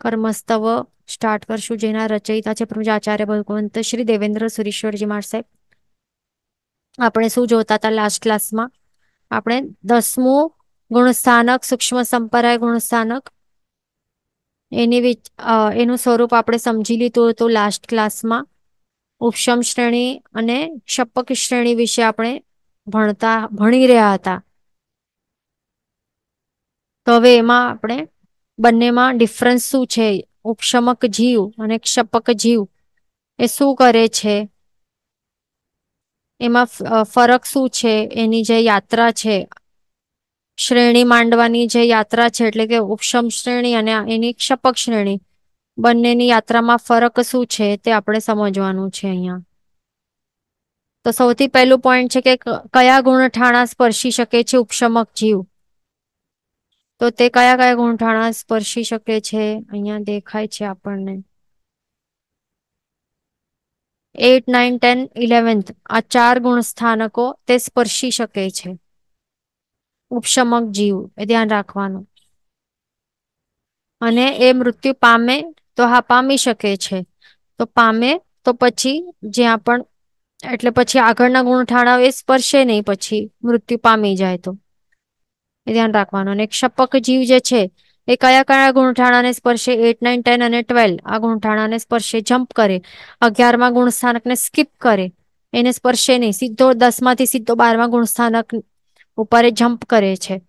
કર્મસ્તવ start કરશું જેના રચયિતા છે પ્રભુજી આચાર્ય ભગવંત શ્રી દેવેન્દ્ર સુરેશ્વરજી માર સાહેબ આપણે શું જોતા હતા લાસ્ટ ક્લાસમાં આપણે દસમું ગુણસ્થાનક સૂક્ષ્મ સંપરાય ગુણસ્થાનક એની એનું સ્વરૂપ આપણે સમજી લીધું હતું લાસ્ટ ક્લાસમાં ઉપશમ શ્રેણી અને શપક શ્રેણી વિશે આપણે ભણતા ભણી રહ્યા હતા તો હવે એમાં આપણે બંનેમાં ડિફરન્સ શું છે? ઉપશમક જીવ અને ક્ષપક જીવ. એ શું કરે છે? એમાં ફરક શું છે? એની જે યાત્રા છે, શ્રેણી માંડવાની જે યાત્રા છે, એટલે કે ઉપશમ શ્રેણી અને એની ક્ષપક શ્રેણી, બંનેની યાત્રામાં ફરક શું છે તે આપણે સમજવાનું છે અહીંયા. તો સૌથી પહેલું પોઈન્ટ છે કે, કયા ગુણઠાણા સ્પર્શી શકે છે ઉપશમક જીવ? તો તે કયા કયા ગુણઠાણા સ્પર્શી શકે છે? અહીંયા દેખાય છે આપણને. એટ નાઇન ટેન ઇલેવન્થ આ ચાર ગુણ સ્થાનકો તે સ્પર્શી શકે છે. ઉપશમક જીવ, એ ધ્યાન રાખવાનું. અને એ મૃત્યુ પામે તો હા પામી શકે છે. તો પામે તો પછી જ્યાં પણ, એટલે પછી આગળના ગુણઠાણા એ સ્પર્શે નહીં, પછી મૃત્યુ પામી જાય તો. એ ધ્યાન રાખવાનું. અને ક્ષપક જીવ જે છે, એ કયા કયા ગુણઠાણાને સ્પર્શે? એટ નાઇન ટેન અને ટ્વેલ્વ આ ગુણઠાણાને સ્પર્શે જમ્પ કરે. અગિયારમાં ગુણસ્થાનકને સ્કીપ કરે. એને સ્પર્શે નહીં. સીધો દસમાંથી સીધો બારમા ગુણસ્થાનક ઉપર જમ્પ કરે છે.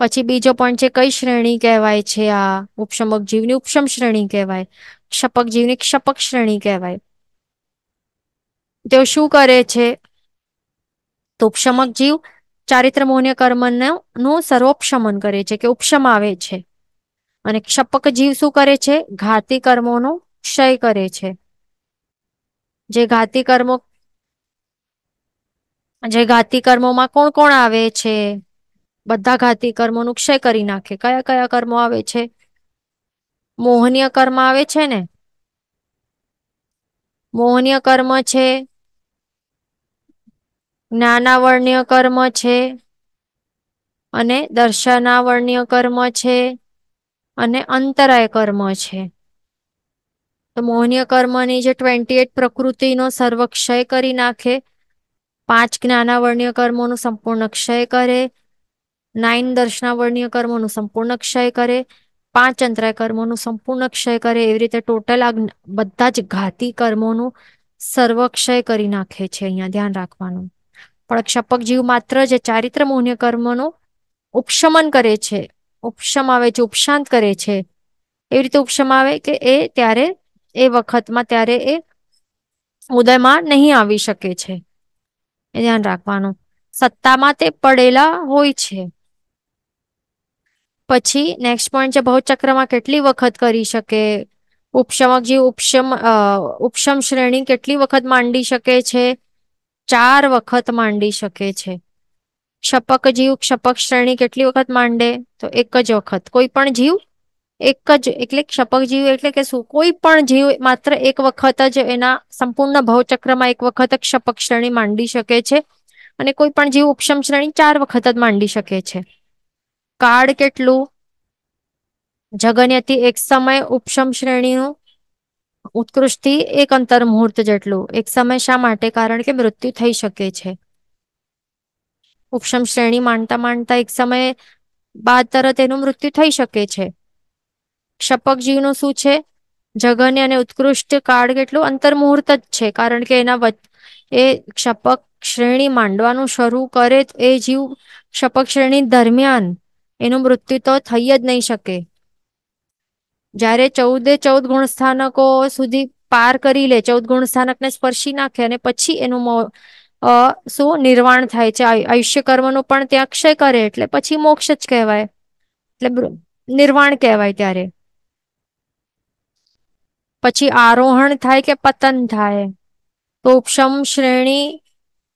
પછી બીજો પોઈન્ટ છે, કઈ શ્રેણી કહેવાય છે આ ઉપશમક જીવની? ઉપશમ શ્રેણી કહેવાય. ક્ષપક જીવની ક્ષપક શ્રેણી કહેવાય. તેઓ શું કરે છે? તો ઉપશમક જીવ ચારિત્ર મોહ્ય કર્મનું સર્વોપશમન કરે છે કે ઉપશમ આવે છે. અને ક્ષપક જીવ શું કરે છે? ઘાતી કર્મોનો ક્ષય કરે છે. જે ઘાતી કર્મો, જે ઘાતી કર્મોમાં કોણ કોણ આવે છે? બધા ઘાતી કર્મોનું ક્ષય કરી નાખે. કયા કયા કર્મો આવે છે? મોહનીય કર્મ આવે છે ને? મોહનીય કર્મ છે જ્ઞાનાવર્ણ્ય કર્મ છે અને દર્શનાવર્ણ્ય કર્મ છે અને અંતરાય કર્મ છે. તો મોહનીય કર્મની જે ટ્વેન્ટી એટ પ્રકૃતિનો સર્વક્ષય કરી નાખે, પાંચ જ્ઞાનાવર્ણ્ય કર્મોનું સંપૂર્ણ ક્ષય કરે નાઇન દર્શનાવર્ણ્ય કર્મોનું સંપૂર્ણ ક્ષય કરે, પાંચ અંતરાય કર્મોનું સંપૂર્ણ ક્ષય કરે, એવી રીતે ટોટલ આ બધા જ ઘાતી કર્મોનું સર્વક્ષય કરી નાખે છે. અહીંયા ધ્યાન રાખવાનું. પણ ક્ષપક જીવ માત્ર જે ચારિત્ર મોહ્ય કર્મનું ઉપશમન કરે છે. ઉપશમ આવે છે, ઉપશાંત કરે છે. એવી રીતે ઉપશમ આવે કે એ ત્યારે, એ વખતમાં ત્યારે એ ઉદયમાં નહીં આવી શકે છે. એ ધ્યાન રાખવાનું. સત્તામાં તે પડેલા હોય છે. પછી નેક્સ્ટ પોઈન્ટ છે બહુચક્રમાં કેટલી વખત કરી શકે? ઉપશમક જીવ ઉપશમ ઉપશમ શ્રેણી કેટલી વખત માંડી શકે છે? ચાર વખત માંડી શકે છે. ક્ષપક જીવ ક્ષપક શ્રેણી કેટલી વખત માંડે? તો એક જ વખત. કોઈ પણ જીવ એક જ, એટલે ક્ષપક જીવ એટલે કે શું? કોઈ પણ જીવ માત્ર એક વખત જ એના સંપૂર્ણ ભવચક્રમાં એક વખત ક્ષપક શ્રેણી માંડી શકે છે અને કોઈ પણ જીવ ઉપશમ શ્રેણી ચાર વખત જ માંડી શકે છે. કાળ કેટલું? જગન્યથી એક સમય ઉપશમ શ્રેણીનું ઉત્કૃષ્ટથી એક અંતર મુહૂર્ત જેટલું. એક સમય શા માટે? કારણ કે મૃત્યુ થઈ શકે છે. ઉપશમ શ્રેણી માનતા માનતા એક સમય બાદ તરત એનું મૃત્યુ થઈ શકે છે. ક્ષપક જીવનું શું છે? જગન્ય અને ઉત્કૃષ્ટ કાળ કેટલું? અંતર મુહૂર્ત જ છે. કારણ કે એના એ ક્ષપક શ્રેણી માંડવાનું શરૂ કરે એ જીવ ક્ષપક શ્રેણી દરમિયાન એનું મૃત્યુ તો થઈ જ નહીં શકે. જ્યારે ચૌદે ચૌદ ગુણ સ્થાનકો સુધી પાર કરી લે, ચૌદ ગુણ સ્થાનકને સ્પર્શી નાખે અને પછી એનું શું નિર્વાણ થાય છે? આયુષ્ય કર્મનો પણ ત્યાં ક્ષય કરે એટલે પછી મોક્ષ જ કહેવાય. એટલે નિર્વાણ કહેવાય ત્યારે. પછી આરોહણ થાય કે પતન થાય. તો ઉપશમ શ્રેણી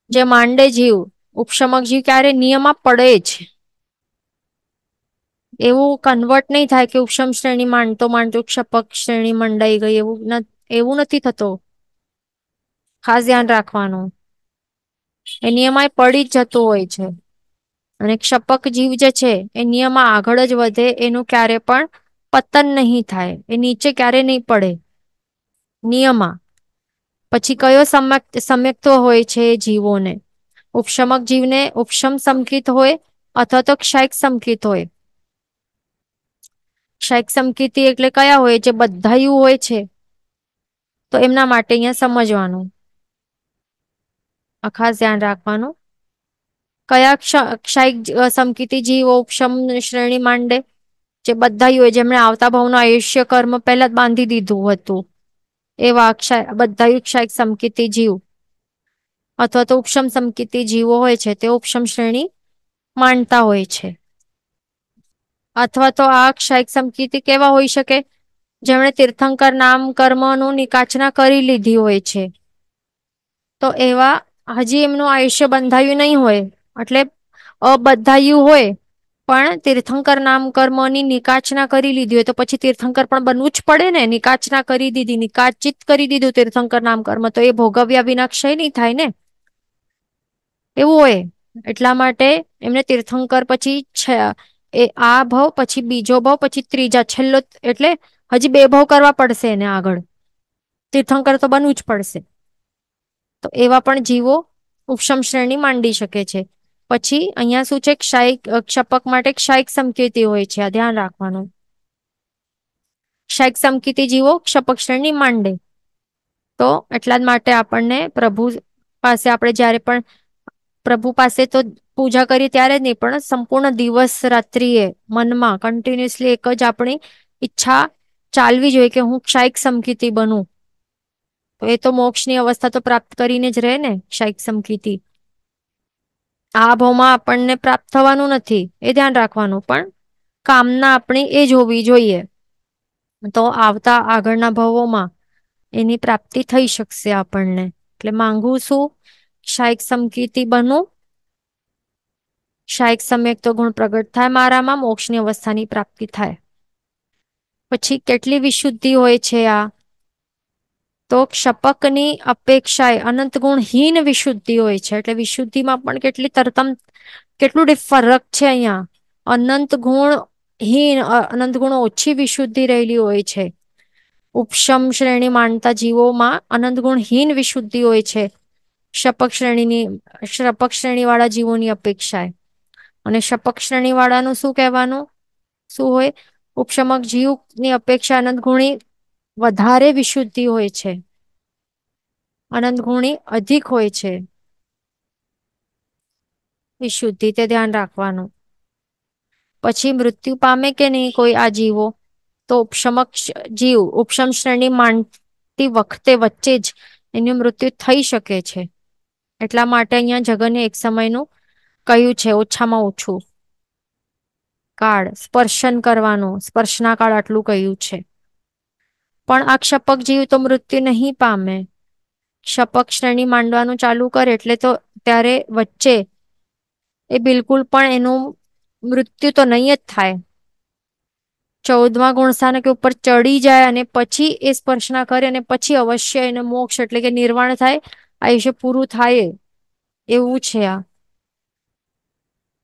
જે માંડે જીવ, ઉપશમક જીવ ક્યારે નિયમમાં પડે જ. એવું કન્વર્ટ નહીં થાય કે ઉપશમ શ્રેણી માંડતો માંડતો ક્ષપક શ્રેણી મંડાઈ ગઈ, એવું એવું નથી થતો. ખાસ ધ્યાન રાખવાનું. એ નિયમાય પડી જ જતો હોય છે. અને ક્ષપક જીવ જે છે, એ નિયમમાં આગળ જ વધે, એનું ક્યારે પણ પતન નહીં થાય. એ નીચે ક્યારે નહીં પડે. નિયમમાં. પછી કયો સમ્યક સમ્યક્તો હોય છે જીવોને? ઉપશમક જીવને ઉપશમ સમકિત હોય અથવા તો ક્ષાયક સમકિત હોય. ક્ષાયક સમકિતિ એટલે કયા હોય છે બધા હોય છે? તો એમના માટે અહીંયા સમજવાનું. ખાસ ધ્યાન રાખવાનું. કયા ક્ષાયિક સમકિતિ જીવો ઉપશમ શ્રેણી માંડે? જે બધા હોય, જેમણે આવતા ભાવનું આયુષ્ય કર્મ પહેલા જ બાંધી દીધું હતું. એવા બધા ક્ષાયિક સમકિતિ જીવ. અથવા તો ઉપશમ સમકિતિ જીવો હોય છે તે ઉપશમ શ્રેણી માનતા હોય છે. અથવા તો આ ક્ષયિક સમકિતિ કેવા હોઈ શકે? જેમણે તીર્થંકર નામ કર્મનું નિકાચના કરી લીધી હોય છે. તો એવા હજી એમનું આયુષ્ય બંધાયું નહીં હોય, એટલે અબંધાયું હોય, પણ તીર્થંકર નામ કર્મની નિકાચના કરી લીધી હોય, તો પછી તીર્થંકર પણ બનવું જ પડે ને? નિકાચના કરી દીધી, નિકાચિત કરી દીધું તીર્થંકર નામ કર્મ, તો એ ભોગવ્યા વિના ક્ષય નહીં થાય ને? એવું હોય. એટલા માટે એમને તીર્થંકર પછી એ આ ભાવ પછી બીજો ભાવ પછી ત્રીજા છેલ્લો એટલે હજી બે ભાવ કરવા પડશે એને આગળ. તીર્થંકર તો બનવું જ પડશે. તો એવા પણ જીવો ઉપશમ શ્રેણી માંડી શકે છે. પછી અહીંયા શું છે? ક્ષાયિક ક્ષપક માટે ક્ષાયિક સમકીર્તિ હોય છે. આ ધ્યાન રાખવાનું. ક્ષાયિક સમકીર્તિ જીવો ક્ષપક શ્રેણી માંડે. તો એટલા જ માટે આપણને પ્રભુ પાસે આપણે જ્યારે પણ પ્રભુ પાસે તો પૂજા કરીએ ત્યારે નહીં, પણ સંપૂર્ણ દિવસ રાત્રિએ મનમાં કન્ટિન્યુઅસલી એક જ આપણી ઈચ્છા ચાલવી જોઈએ કે હું ક્ષાયિક સમકીતિ બનું. તો એ તો મોક્ષની અવસ્થા તો પ્રાપ્ત કરીને જ રહે ને, ક્ષાયિક સમકીતિ. આ ભાવમાં આપણને પ્રાપ્ત થવાનું નથી, એ ધ્યાન રાખવાનું, પણ કામના આપણી એ જ હોવી જોઈએ. તો આવતા આગળના ભાવોમાં એની પ્રાપ્તિ થઈ શકશે આપણને. એટલે માંગુ શું ક્ષાયિક સમકીર્તિ બનવું શાયક સમ્યક તો ગુણ પ્રગટ થાય મારામાં, મોક્ષની અવસ્થાની પ્રાપ્તિ થાય. પછી કેટલી વિશુદ્ધિ હોય છે આ? તો ક્ષપકની અપેક્ષાએ અનંત ગુણહીન વિશુદ્ધિ હોય છે. એટલે વિશુદ્ધિમાં પણ કેટલી તરતમ, કેટલું ફરક છે અહીંયા? અનંત ગુણહીન અનંત ગુણ ઓછી વિશુદ્ધિ રહેલી હોય છે. ઉપશમ શ્રેણી માનતા જીવોમાં અનંત ગુણહીન વિશુદ્ધિ હોય છે. શપક શ્રેણીની શપક શ્રેણી વાળા જીવોની અપેક્ષાએ અને શપક શ્રેણી વાળાનું શું કહેવાનું? શું હોય? ઉપશમક જીવની અપેક્ષા અનંત વધારે વિશુદ્ધિ હોય છે. અનંત અધિક હોય છે. વિશુદ્ધિ તે ધ્યાન રાખવાનું. પછી મૃત્યુ પામે કે નહીં કોઈ આ જીવો? તો ઉપશમક જીવ, ઉપશમ શ્રેણી માંડતી વખતે વચ્ચે જ એનું મૃત્યુ થઈ શકે છે. એટલા માટે અહીંયા જગને એક સમયનું કહ્યું છે, ઓછામાં ઓછું. કાળ, સ્પર્શન કરવાનું, સ્પર્શના કાળ આટલું કહ્યું છે. પણ આ ક્ષપક જીવ તો મૃત્યુ નહીં પામે. ક્ષપક શ્રેણી માંડવાનું ચાલુ કરે એટલે તો ત્યારે વચ્ચે એ બિલકુલ પણ એનું મૃત્યુ તો નહીં જ થાય. ચૌદમા ગુણસ્થાનક ઉપર ચડી જાય અને પછી એ સ્પર્શના કરે અને પછી અવશ્ય એને મોક્ષ એટલે કે નિર્વાણ થાય. આયુષ્ય પૂરું થાય એવું છે આ.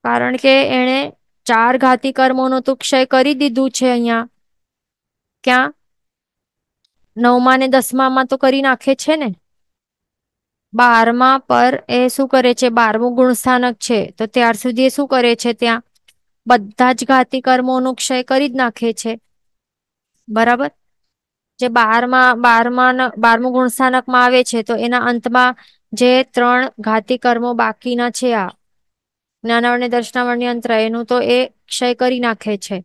કારણ કે એણે ચાર ઘાતી કર્મોનો તો ક્ષય કરી દીધું છે અહીંયા. ક્યાં? નવમા ને દસમામાં તો કરી નાખે છે ને? બારમા પર એ શું કરે છે? બારમું ગુણસ્થાનક છે. તો ત્યાર સુધી એ શું કરે છે? ત્યાં બધા જ ઘાતી કર્મોનો ક્ષય કરી જ નાખે છે. બરાબર? જે બારમા બારમા બારમું ગુણસ્થાનકમાં આવે છે, તો એના અંતમાં જે ત્રણ ઘાતી કર્મો બાકીના છે આ. જ્ઞાનાવરણને દર્શનાવરણની અંતર એનું તો એ ક્ષય કરી નાખે છે.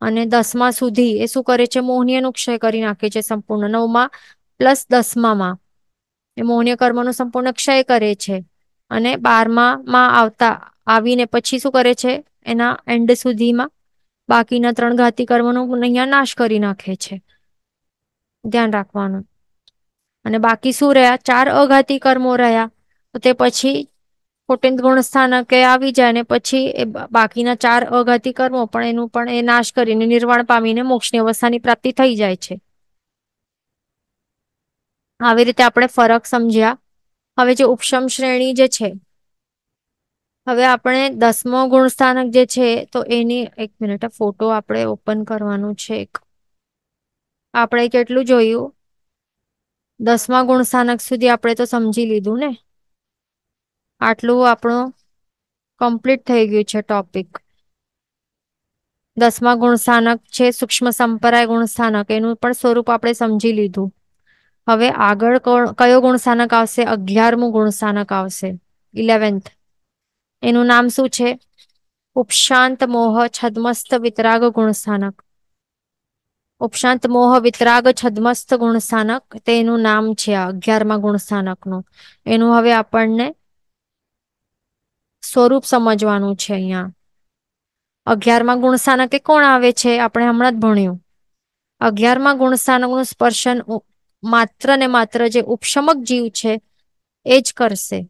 અને દસમા સુધી એ શું કરે છે? મોહનીયનું ક્ષય કરી નાખે છે સંપૂર્ણ. નવમાં પ્લસ દસમામાં એ મોહનીય કર્મનો સંપૂર્ણ ક્ષય કરે છે. અને બારમામાં આવતા, આવીને પછી શું કરે છે? એના એન્ડ સુધીમાં બાકીના ત્રણ ઘાતી કર્મનો અહીંયા નાશ કરી નાખે છે. ધ્યાન રાખવાનું. અને બાકી શું રહ્યા? ચાર અઘાતી કર્મો રહ્યા. તો તે પછી કોટેન્દ્ર ગુણ સ્થાનકે આવી જાય ને પછી એ બાકીના ચાર અઘાતી કર્મો પણ એનું પણ એ નાશ કરીને નિર્વાણ પામીને મોક્ષની અવસ્થાની પ્રાપ્તિ થઈ જાય છે. આવી રીતે આપણે ફરક સમજ્યા. હવે જે ઉપશમ શ્રેણી જે છે, હવે આપણે દસમો ગુણ સ્થાનક જે છે, તો એની, એક મિનિટ ફોટો આપણે ઓપન કરવાનું છે એક. આપણે કેટલું જોયું? દસમા ગુણ સ્થાનક સુધી આપણે તો સમજી લીધું ને? આટલું આપણું કમ્પ્લીટ થઈ ગયું છે ટોપિક દસમા ગુણ સ્થાનક છે સૂક્ષ્મ સંપરાય ગુણ સ્થાનક એનું પણ સ્વરૂપ આપણે સમજી લીધું. હવે આગળ કયો ગુણ સ્થાનક આવશે? અગિયારમું ગુણ સ્થાનક આવશે. ઇલેવન્થ એનું નામ શું છે? ઉપશાંત મોહ છદમસ્ત વિતરાગ ગુણ સ્થાનક ઉપશાંત મોહ વિતરાગ છદમસ્ત ગુણસ્થાનક, તેનું નામ છે આ અગિયારમા ગુણ એનું હવે આપણને સ્વરૂપ સમજવાનું છે અહીંયા. અગિયારમાં ગુણસ્થાનક કોણ આવે છે? આપણે હમણાં જ ભણ્યું. અગિયારમાં ગુણસ્થાનકનું સ્પર્શન માત્ર ને માત્ર જે ઉપશમક જીવ છે, એ જ કરશે.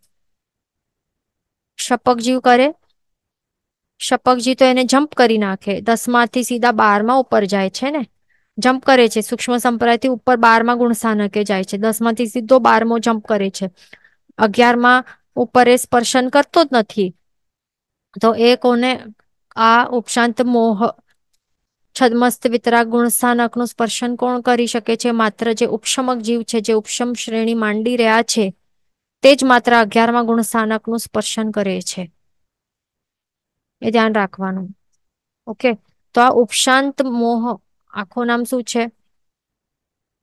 શપક જીવ કરે? શપકજી તો એને જમ્પ કરી નાખે. દસમાંથી સીધા બારમાં ઉપર જાય છે ને? જમ્પ કરે છે. સૂક્ષ્મ સંપ્રદાયથી ઉપર બારમાં ગુણસ્થાનકે જાય છે. દસમાંથી સીધો બારમો જમ્પ કરે છે. અગિયારમાં ઉપર એ સ્પર્શન કરતો જ નથી. તો એ કોને? આ ઉપશાંત મોહ છદમસ્ત વિતરાગ ગુણસ્થાનકનું સ્પર્શન કોણ કરી શકે છે? માત્ર જે ઉપશમક જીવ છે, જે ઉપશમ શ્રેણી માંડી રહ્યા છે, તે જ માત્ર અગિયારમાં ગુણસ્થાનકનું સ્પર્શન કરે છે. એ ધ્યાન રાખવાનું. ઓકે? તો આ ઉપશાંત મોહ આખું નામ શું છે?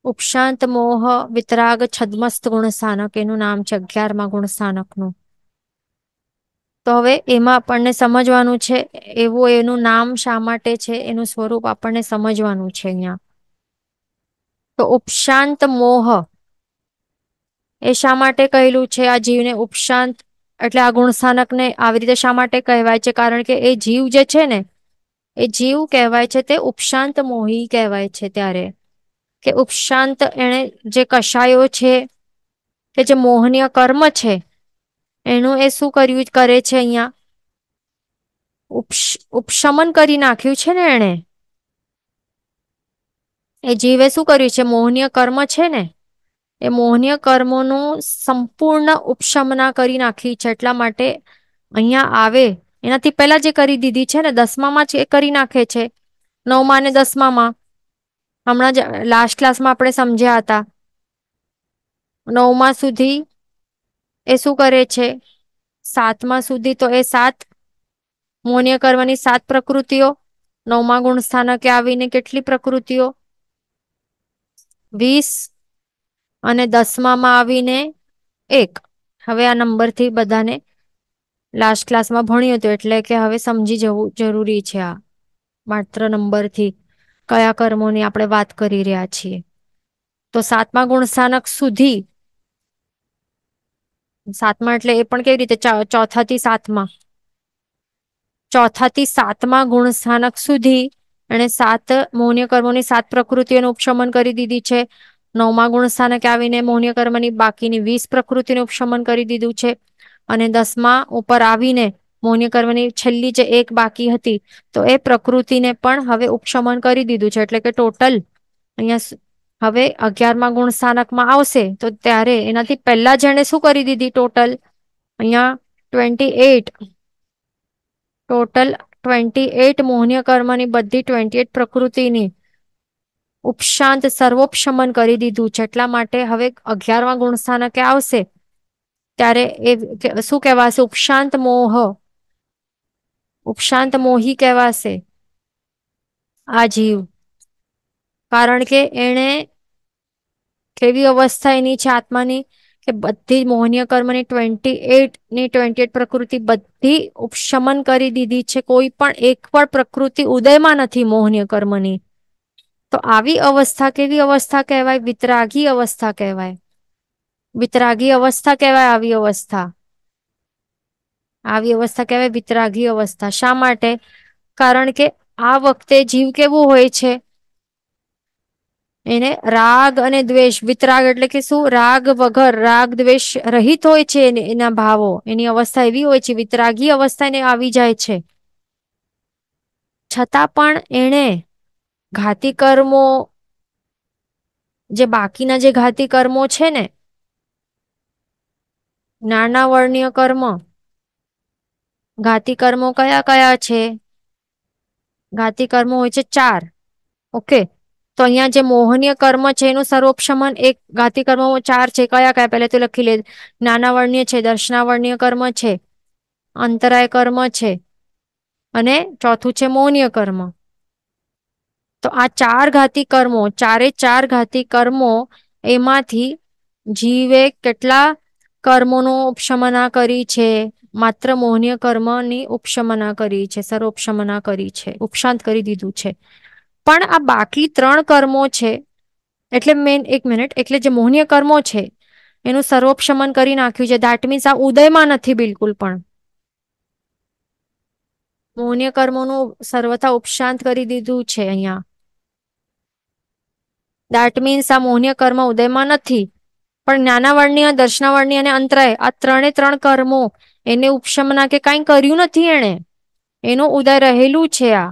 ઉપશાંત મોહ વિતરાગ છદમસ્ત ગુણસ્થાનક. એનું નામ છે અગિયારમાં ગુણસ્થાનકનું. તો હવે એમાં આપણને સમજવાનું છે, એવું એનું નામ શા માટે છે? એનું સ્વરૂપ આપણને સમજવાનું છે અહીંયા. તો ઉપશાંત મોહ એ શા માટે કહેલું છે? આ જીવને ઉપશાંત એટલે આ ગુણસ્થાનકને આવી રીતે શા માટે કહેવાય છે? કારણ કે એ જીવ જે છે ને એ જીવ કહેવાય છે તે ઉપશાંત મોહી કહેવાય છે ત્યારે. કે ઉપશાંત એણે જે કશાયો છે, કે જે મોહનીય કર્મ છે, એનું એ શું કર્યું, કરે છે અહીંયા? ઉપશમન કરી નાખ્યું છે ને એણે? એ જીવે શું કર્યું છે? મોહનીય કર્મ છે ને? એ મોહનીય કર્મોનું સંપૂર્ણ ઉપશમના કરી નાખી છે, એટલા માટે અહીંયા આવે એનાથી પહેલા જે કરી દીધી છે ને, દસમામાં જ એ કરી નાખે છે. નવમા અને દસમામાં. હમણાં જ લાસ્ટ ક્લાસમાં આપણે સમજ્યા હતા. નવમા સુધી એ શું કરે છે? સાતમા સુધી તો એ સાત મોન્ય કરવાની સાત પ્રકૃતિઓ, નવમા ગુણ સ્થાનકે આવીને કેટલી પ્રકૃતિઓ? વીસ અને દસમામાં આવીને એક. હવે આ નંબરથી બધાને લાસ્ટ ક્લાસમાં ભણ્યું હતું એટલે કે હવે સમજી જવું જરૂરી છે આ. માત્ર નંબરથી કયા કર્મોની આપણે વાત કરી રહ્યા છીએ. તો સાતમા ગુણસ્થાનક સુધી સાતમા એટલે એ પણ કેવી રીતે? ચોથા થી સાતમા. ચોથા થી સાતમા ગુણસ્થાનક સુધી એણે સાત મૌન્ય કર્મોની સાત પ્રકૃતિઓનું ઉપશમન કરી દીધી છે. નવમા ગુણસ્થાનકે આવીને મૌન્ય કર્મની બાકીની વીસ પ્રકૃતિનું ઉપશમન કરી દીધું છે. અને દસમા ઉપર આવીને મૌન્ય કર્મની છેલ્લી જે એક બાકી હતી, તો એ પ્રકૃતિને પણ હવે ઉપશમન કરી દીધું છે. એટલે કે ટોટલ અહીંયા હવે અગિયારમાં ગુણ સ્થાનકમાં આવશે, તો ત્યારે એનાથી પહેલા જેને શું કરી દીધી ટોટલ? અહીંયા twenty eight total twenty eight મોહન્યકર્મની બધી ટ્વેન્ટી એટ પ્રકૃતિની ઉપશાંત સર્વોપશમન કરી દીધું છે. એટલા માટે હવે અગિયારમા ગુણ સ્થાનકે આવશે. ત્યારે એ શું કહેવાશે? ઉપશાંત મોહ. ઉપશાંત મોહી કહેવાશે આ જીવ. કારણ કે એણે કેવી અવસ્થા એની છે આત્માની કે બધી મોહનીય કર્મની ટ્વેન્ટી એટની ટ્વેન્ટી એટ પ્રકૃતિ બધી ઉપશમન કરી દીધી છે. કોઈ પણ એક પણ પ્રકૃતિ ઉદયમાં નથી મોહનીય કર્મની. તો આવી અવસ્થા કેવી અવસ્થા કહેવાય? વિતરાગી અવસ્થા કહેવાય. વિતરાગી અવસ્થા કહેવાય આવી અવસ્થા. આવી અવસ્થા કહેવાય વિતરાગી અવસ્થા. શા માટે? કારણ કે આ વખતે જીવ કેવું હોય છે? એને રાગ અને દ્વેષ. વિતરાગ એટલે કે શું? રાગ વગર, રાગ દ્વેષ રહિત હોય છે એના ભાવો. એની અવસ્થા એવી હોય છે, વિતરાગી અવસ્થા એને આવી જાય છે. છતાં પણ એણે ઘાતી કર્મો, જે બાકીના જે ઘાતી કર્મો છે ને નાના વર્ણ્ય કર્મ. ઘાતી કર્મો કયા કયા છે? ઘાતી કર્મો હોય છે ચાર. ઓકે. તો અહીંયા જે મોહનીય કર્મ છે એનું સર્વોપશમન એક ઘાતી કર્મો ચાર છે. કયા કયા? પહેલે તો લખી લે. નાના વર્ણ્ય છે, દર્શનાવર્ણ્ય કર્મ છે, અંતરાય કર્મ છે અને ચોથું છે મોહનીય કર્મ. તો આ ચાર ઘાતી કર્મો, ચારે ચાર ઘાતી કર્મો એમાંથી જીવે કેટલા કર્મોનો ઉપશમના કરી છે. માત્ર મોહનીય કર્મની ઉપશમના કરી છે. સર્વોપશમના કરી છે. ઉપશાંત કરી દીધું છે. પણ આ બાકી ત્રણ કર્મો છે. એટલે મેન એક મિનિટ. એટલે જે મોહનીય કર્મો છે, એનું સર્વોપશમન કરી નાખ્યું છે. દેટ મીન્સ આ ઉદયમાં નથી બિલકુલ પણ. મોહનીય કર્મોનું સર્વથા ઉપશાંત કરી દીધું છે અહીંયા. દેટ મીન્સ આ મોહનીય કર્મ ઉદયમાં નથી. પણ જ્ઞાનાવર્ણ્ય દર્શનાવર્ણ્ય અને અંતરાય આ ત્રણે ત્રણ કર્મો એને ઉપશમના કે કઈ કર્યું નથી એણે. એનું ઉદય રહેલું છે આ.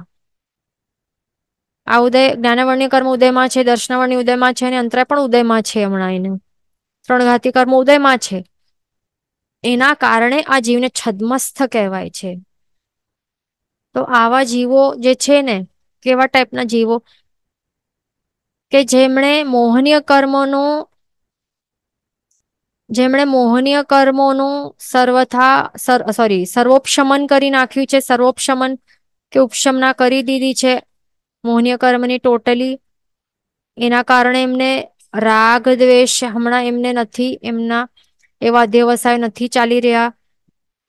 આ ઉદય જ્ઞાનાવર્ણ્ય કર્મ ઉદયમાં છે દર્શનાવર્ણ્ય ઉદયમાં છે અને અંતરાય પણ ઉદયમાં છે હમણાં એનું. ત્રણ ઘાતી કર્મ ઉદયમાં છે. એના કારણે આ જીવને છદ્મસ્થ કહેવાય છે. તો આવા જીવો જે છે ને, કેવા ટાઈપના જીવો? કે જેમણે મોહનીય કર્મોનું જેમણે મોહનીય કર્મોનું સર્વથા, સોરી સર્વોપશમન કરી નાખ્યું છે, સર્વોપશમન કે ઉપશમના કરી દીધી છે. મોહનીય કર્મની ટોટલી એના કારણે એમને રાગ, દ્વેષ હમણાં એમને નથી, એમના એવા દેવસાય નથી ચાલી રહ્યા,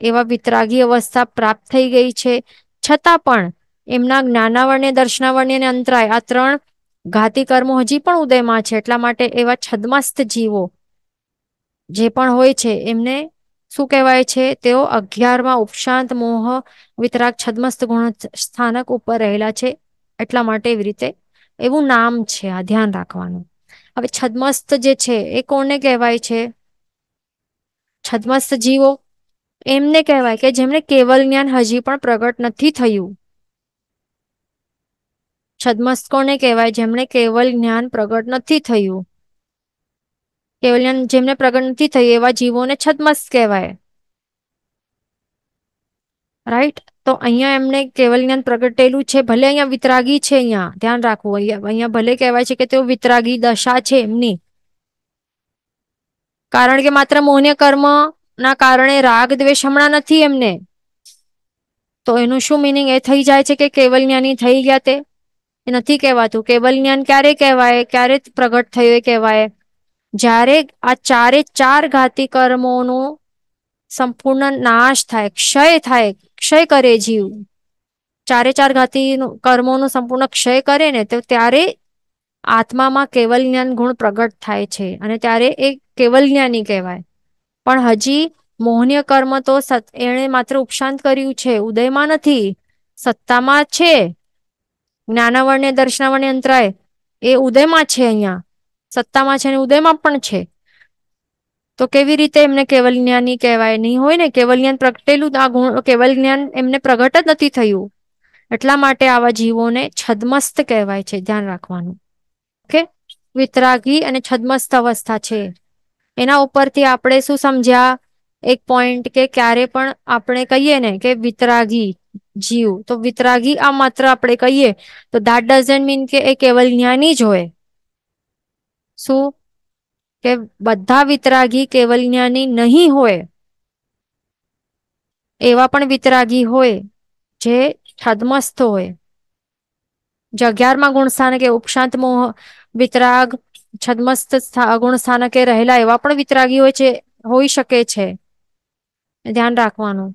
એવા વિતરાગી અવસ્થા પ્રાપ્ત થઈ ગઈ છે. છતાં પણ એમના જ્ઞાનાવર્ણ્ય, દર્શનાવર્ણ્ય અને અંતરાય આ ત્રણ ઘાતી કર્મો હજી પણ ઉદયમાં છે, એટલા માટે એવા છદમસ્ત જીવો જે પણ હોય છે, એમને શું કહેવાય છે, તેઓ અગિયારમાં ઉપશાંત મોહ વિતરાગ છદમસ્ત ગુણ સ્થાનક ઉપર રહેલા છે, એટલા માટે એવી રીતે એવું નામ છે, આ ધ્યાન રાખવાનું. હવે છદમસ્ત જે છે, એ કોને કહેવાય છે? છદમસ્ત જીવો, એમને કહેવાય કે જેમને કેવલ જ્ઞાન હજી પણ પ્રગટ નથી થયું. છદમસ્ત કોને કહેવાય? જેમને કેવલ જ્ઞાન પ્રગટ નથી થયું. કેવલ જ્ઞાન જેમને પ્રગટ નથી થઈ એવા જીવોને છદમસ્ત કહેવાય. રાઈટ તો અહીંયા એમને કેવલ જ્ઞાન પ્રગટેલું છે, ભલે અહીંયા વિતરાગી છે અહીંયા, ધ્યાન રાખવું, અહીંયા અહીંયા ભલે કહેવાય છે કે તેઓ વિતરાગી દશા છે એમની. કારણ કે માત્ર મૌન્ય કર્મ ના કારણે રાગ, દ્વેષ હમણાં નથી એમને. તો એનું શું મિનિંગ એ થઈ જાય છે કે કેવલ જ્ઞાની થઈ ગયા તે. નથી કહેવાતું. કેવલ જ્ઞાન ક્યારે કહેવાય? ક્યારે પ્રગટ થયું એ કહેવાય? જ્યારે આ ચારે ચાર ઘાતી કર્મોનો સંપૂર્ણ નાશ થાય, ક્ષય થાય, ક્ષય કરે જીવ. ચારે ચાર ઘાતી કર્મોનો સંપૂર્ણ ક્ષય કરે ને, તો ત્યારે આત્મામાં કેવલ જ્ઞાન ગુણ પ્રગટ થાય છે અને ત્યારે એ કેવલ જ્ઞાની કહેવાય. પણ હજી મોહનીય કર્મ તો એણે માત્ર ઉપશાંત કર્યું છે, ઉદયમાં નથી, સત્તામાં છે. જ્ઞાનાવર્ણ્ય દર્શનાવર્ણ્ય અંતરાય, એ ઉદયમાં છે અહીંયા. સત્તામાં છે અને ઉદયમાં પણ છે. તો કેવી રીતે એમને કેવલ જ્ઞાની કહેવાય? નહીં હોય ને? કેવલ જ્ઞાન પ્રગટેલું આ ગુણ કેવલ જ્ઞાન એમને પ્રગટ જ નથી થયું. એટલા માટે આવા જીવોને છદમસ્ત કહેવાય છે, ધ્યાન રાખવાનું. ઓકે? વિતરાગી અને છદમસ્ત અવસ્થા છે. એના ઉપરથી આપણે શું સમજ્યા? એક પોઈન્ટ કે ક્યારે પણ આપણે કહીએ ને કે વિતરાગી જીવ, તો વિતરાગી આ માત્ર આપણે કહીએ, તો દેટ ડઝન્ટ મીન કે એ કેવલ જ્ઞાની જ હોય. શું કે બધા વિતરાગી કેવલ જ્ઞાની નહીં હોય, એવા પણ વિતરાગી હોય જે છદમસ્ત હોય. જે અગિયારમાં કે ઉપશાંત મોહ, વિતરાગ, છદમસ્ત ગુણ સ્થાનકે રહેલા એવા પણ વિતરાગી હોય છે, હોઈ શકે છે. ધ્યાન રાખવાનું.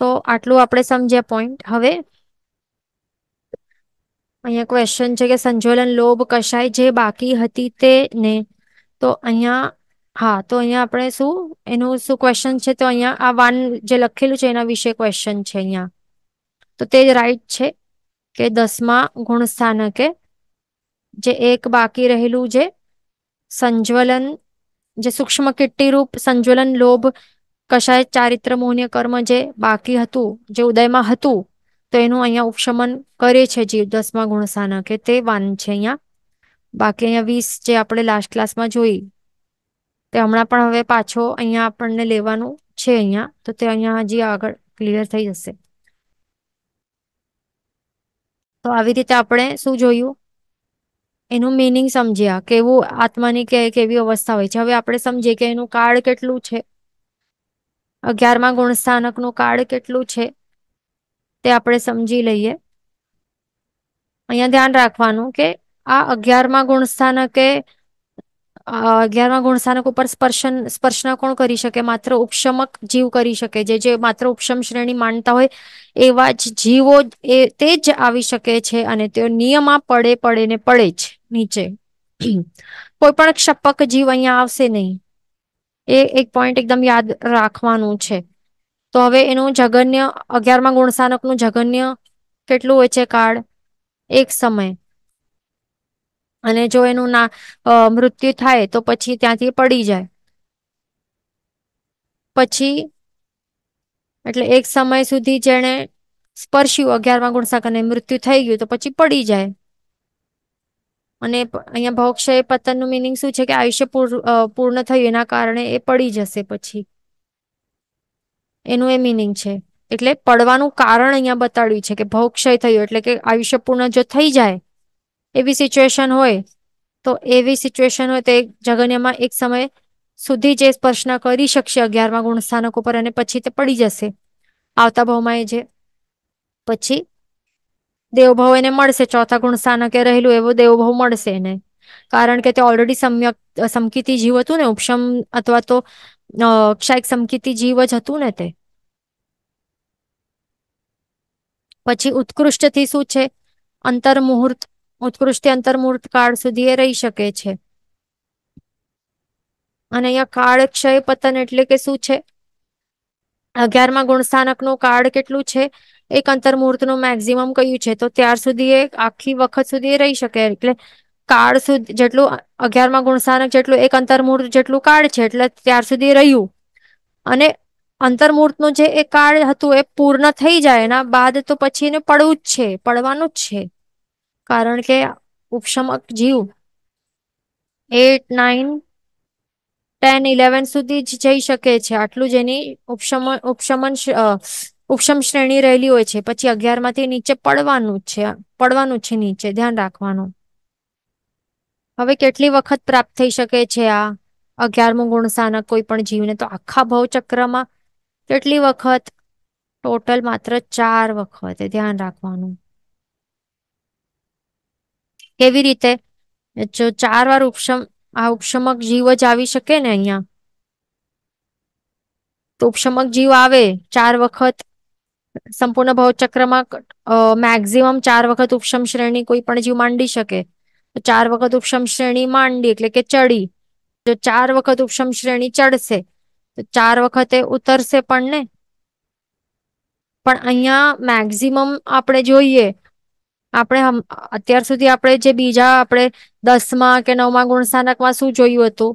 તો આટલું આપણે સમજ્યા પોઈન્ટ હવે અહીંયા ક્વેશ્ચન છે કે સંજોલન લોભ કશાય જે બાકી હતી તે ને. તો અહીંયા, હા, તો અહીંયા આપણે શું, એનું શું ક્વેશ્ચન છે? તો અહીંયા આ વાન જે લખેલું છે એના વિશે ક્વેશ્ચન છે અહીંયા. તો તે જ રાઈટ છે કે દસમા ગુણ સ્થાનકે જે એક બાકી રહેલું જે સંજ્વલન, જે સૂક્ષ્મ રૂપ સંજ્વલન લોભ કશાય ચારિત્ર મોહન્ય કર્મ જે બાકી હતું, જે ઉદયમાં હતું તો એનું અહીંયા ઉપશમન કરે છે જીવ દસમા ગુણ કે તે વાન છે અહીંયા. બાકી અહીંયા વીસ જે આપણે લાસ્ટ ક્લાસમાં જોઈ, તે હમણાં પણ હવે પાછો અહીંયા આપણને લેવાનું છે અહીંયા, તો તે અહીંયા હજી આગળ ક્લિયર થઈ જશે. તો આવી રીતે આપણે શું જોયું? એનું મિનિંગ સમજ્યા કેવું આત્માની કે કેવી અવસ્થા હોય છે. હવે આપણે સમજીએ કે એનું કાળ કેટલું છે? અગિયારમાં ગુણસ્થાનકનું કાળ કેટલું છે? તે આપણે સમજી લઈએ. અહીંયા ધ્યાન રાખવાનું કે આ અગિયારમાં ગુણસ્થાનકે અગિયારમાં ગુણસ્થાનક ઉપર સ્પર્શન, સ્પર્શના કોણ કરી શકે? માત્ર ઉપશમક જીવ કરી શકે. જે જે માત્ર ઉપશમ શ્રેણી માનતા હોય, એવા જ જીવો એ તે જ આવી શકે છે અને તે નિયમમાં પડે પડે ને પડે જ નીચે. કોઈ પણ ક્ષપક જીવ અહીંયા આવશે નહીં. એ એક પોઈન્ટ એકદમ યાદ રાખવાનું છે. તો હવે એનું જગન્ય અગિયારમાં ગુણસાનકનું જગન્ય કેટલું હોય છે કાર્ડ એક સમય. અને જો એનું ના મૃત્યુ થાય તો પછી ત્યાંથી પડી જાય. પછી એટલે એક સમય સુધી જેને સ્પર્શ્યું અગિયારમાં ગુણસાક અને મૃત્યુ થઈ ગયું તો પછી પડી જાય. અને અહીંયા ભોક્ષય પતનનું મિનિંગ શું છે કે આયુષ્ય પૂર્ણ થયું એના કારણે એ પડી જશે પછી. એનું એ મિનિંગ છે. એટલે પડવાનું કારણ અહીંયા બતાડ્યું છે કે ભવક્ષય થયું, એટલે કે આયુષ્ય પૂર્ણ જો થઈ જાય, એવી સિચ્યુએશન હોય, તો એવી સિચ્યુએશન હોય તો જગન્યમાં એક સમય સુધી જે સ્પર્શના કરી શકશે અગિયારમાં ગુણ સ્થાનક ઉપર અને પછી તે પડી જશે. આવતા ભાવમાં એ જે પછી દેવભાવ એને મળશે, ચોથા ગુણ સ્થાનકે રહેલું એવું દેવભાવ મળશે એને. કારણ કે તે ઓલરેડી સમ્યક સમકીતી જીવ હતું ને, ઉપશમ અથવા તો ક્ષાયક સમકીતી જીવ જ હતું ને તે? પછી ઉત્કૃષ્ટથી શું છે? અંતરમુહૂર્ત ઉત્કૃષ્ટ અંતરમુહૂર્ત કાળ સુધી એ રહી શકે છે. અને અહીંયા કાળ ક્ષય પતન એટલે કે શું છે? અગિયારમાં ગુણસ્થાનકનું કાર્ડ કેટલું છે? એક અંતરમુહૂર્તનું મેક્ઝિમમ કયું છે? તો ત્યાર સુધી એ આખી વખત સુધી એ રહી શકે. એટલે કાળ સુધી, જેટલું અગિયારમાં ગુણસ્થાનક જેટલું એક અંતર્મૂર્ત જેટલું કાળ છે, એટલે ત્યાર સુધી રહ્યું. અને અંતર્મૂર્તનું જે એ કાળ હતું, એ પૂર્ણ થઈ જાય, એના બાદ તો પછી એને પડવું જ છે, પડવાનું જ છે. કારણ કે ઉપશમક જીવ એટ, નાઇન, ટેન, ઇલેવન સુધી જ જઈ શકે છે. આટલું જ એની ઉપશમ, ઉપશમન ઉપશમ શ્રેણી રહેલી હોય છે. પછી અગિયારમાંથી નીચે પડવાનું જ છે, પડવાનું છે નીચે, ધ્યાન રાખવાનું. હવે કેટલી વખત પ્રાપ્ત થઈ શકે છે આ? અગિયારમું ગુણસ્થાનક કોઈ પણ જીવને તો આખા ભવ ચક્રમાં કેટલી વખત? ટોટલ માત્ર ચાર વખત ધ્યાન રાખવાનું. કેવી રીતે? જો ચાર વાર ઉપશમ, આ ઉપશમક જીવ જ આવી શકે ને અહીંયા? તો ઉપશમક જીવ આવે ચાર વખત, સંપૂર્ણ ભવચક્રમાં મેક્ઝિમમ ચાર વખત ઉપશમ શ્રેણી કોઈ પણ જીવ માંડી શકે. તો ચાર વખત ઉપશમ શ્રેણી માંડી એટલે કે ચડી. જો ચાર વખત ઉપશમ શ્રેણી ચડશે, તો ચાર વખતે ઉતરશે પણ ને? પણ અહીંયા મેક્ઝિમમ આપણે જોઈએ, આપણે અત્યાર સુધી આપણે જે બીજા આપણે દસમાં કે નવમા ગુણસ્થાનકમાં શું જોયું હતું?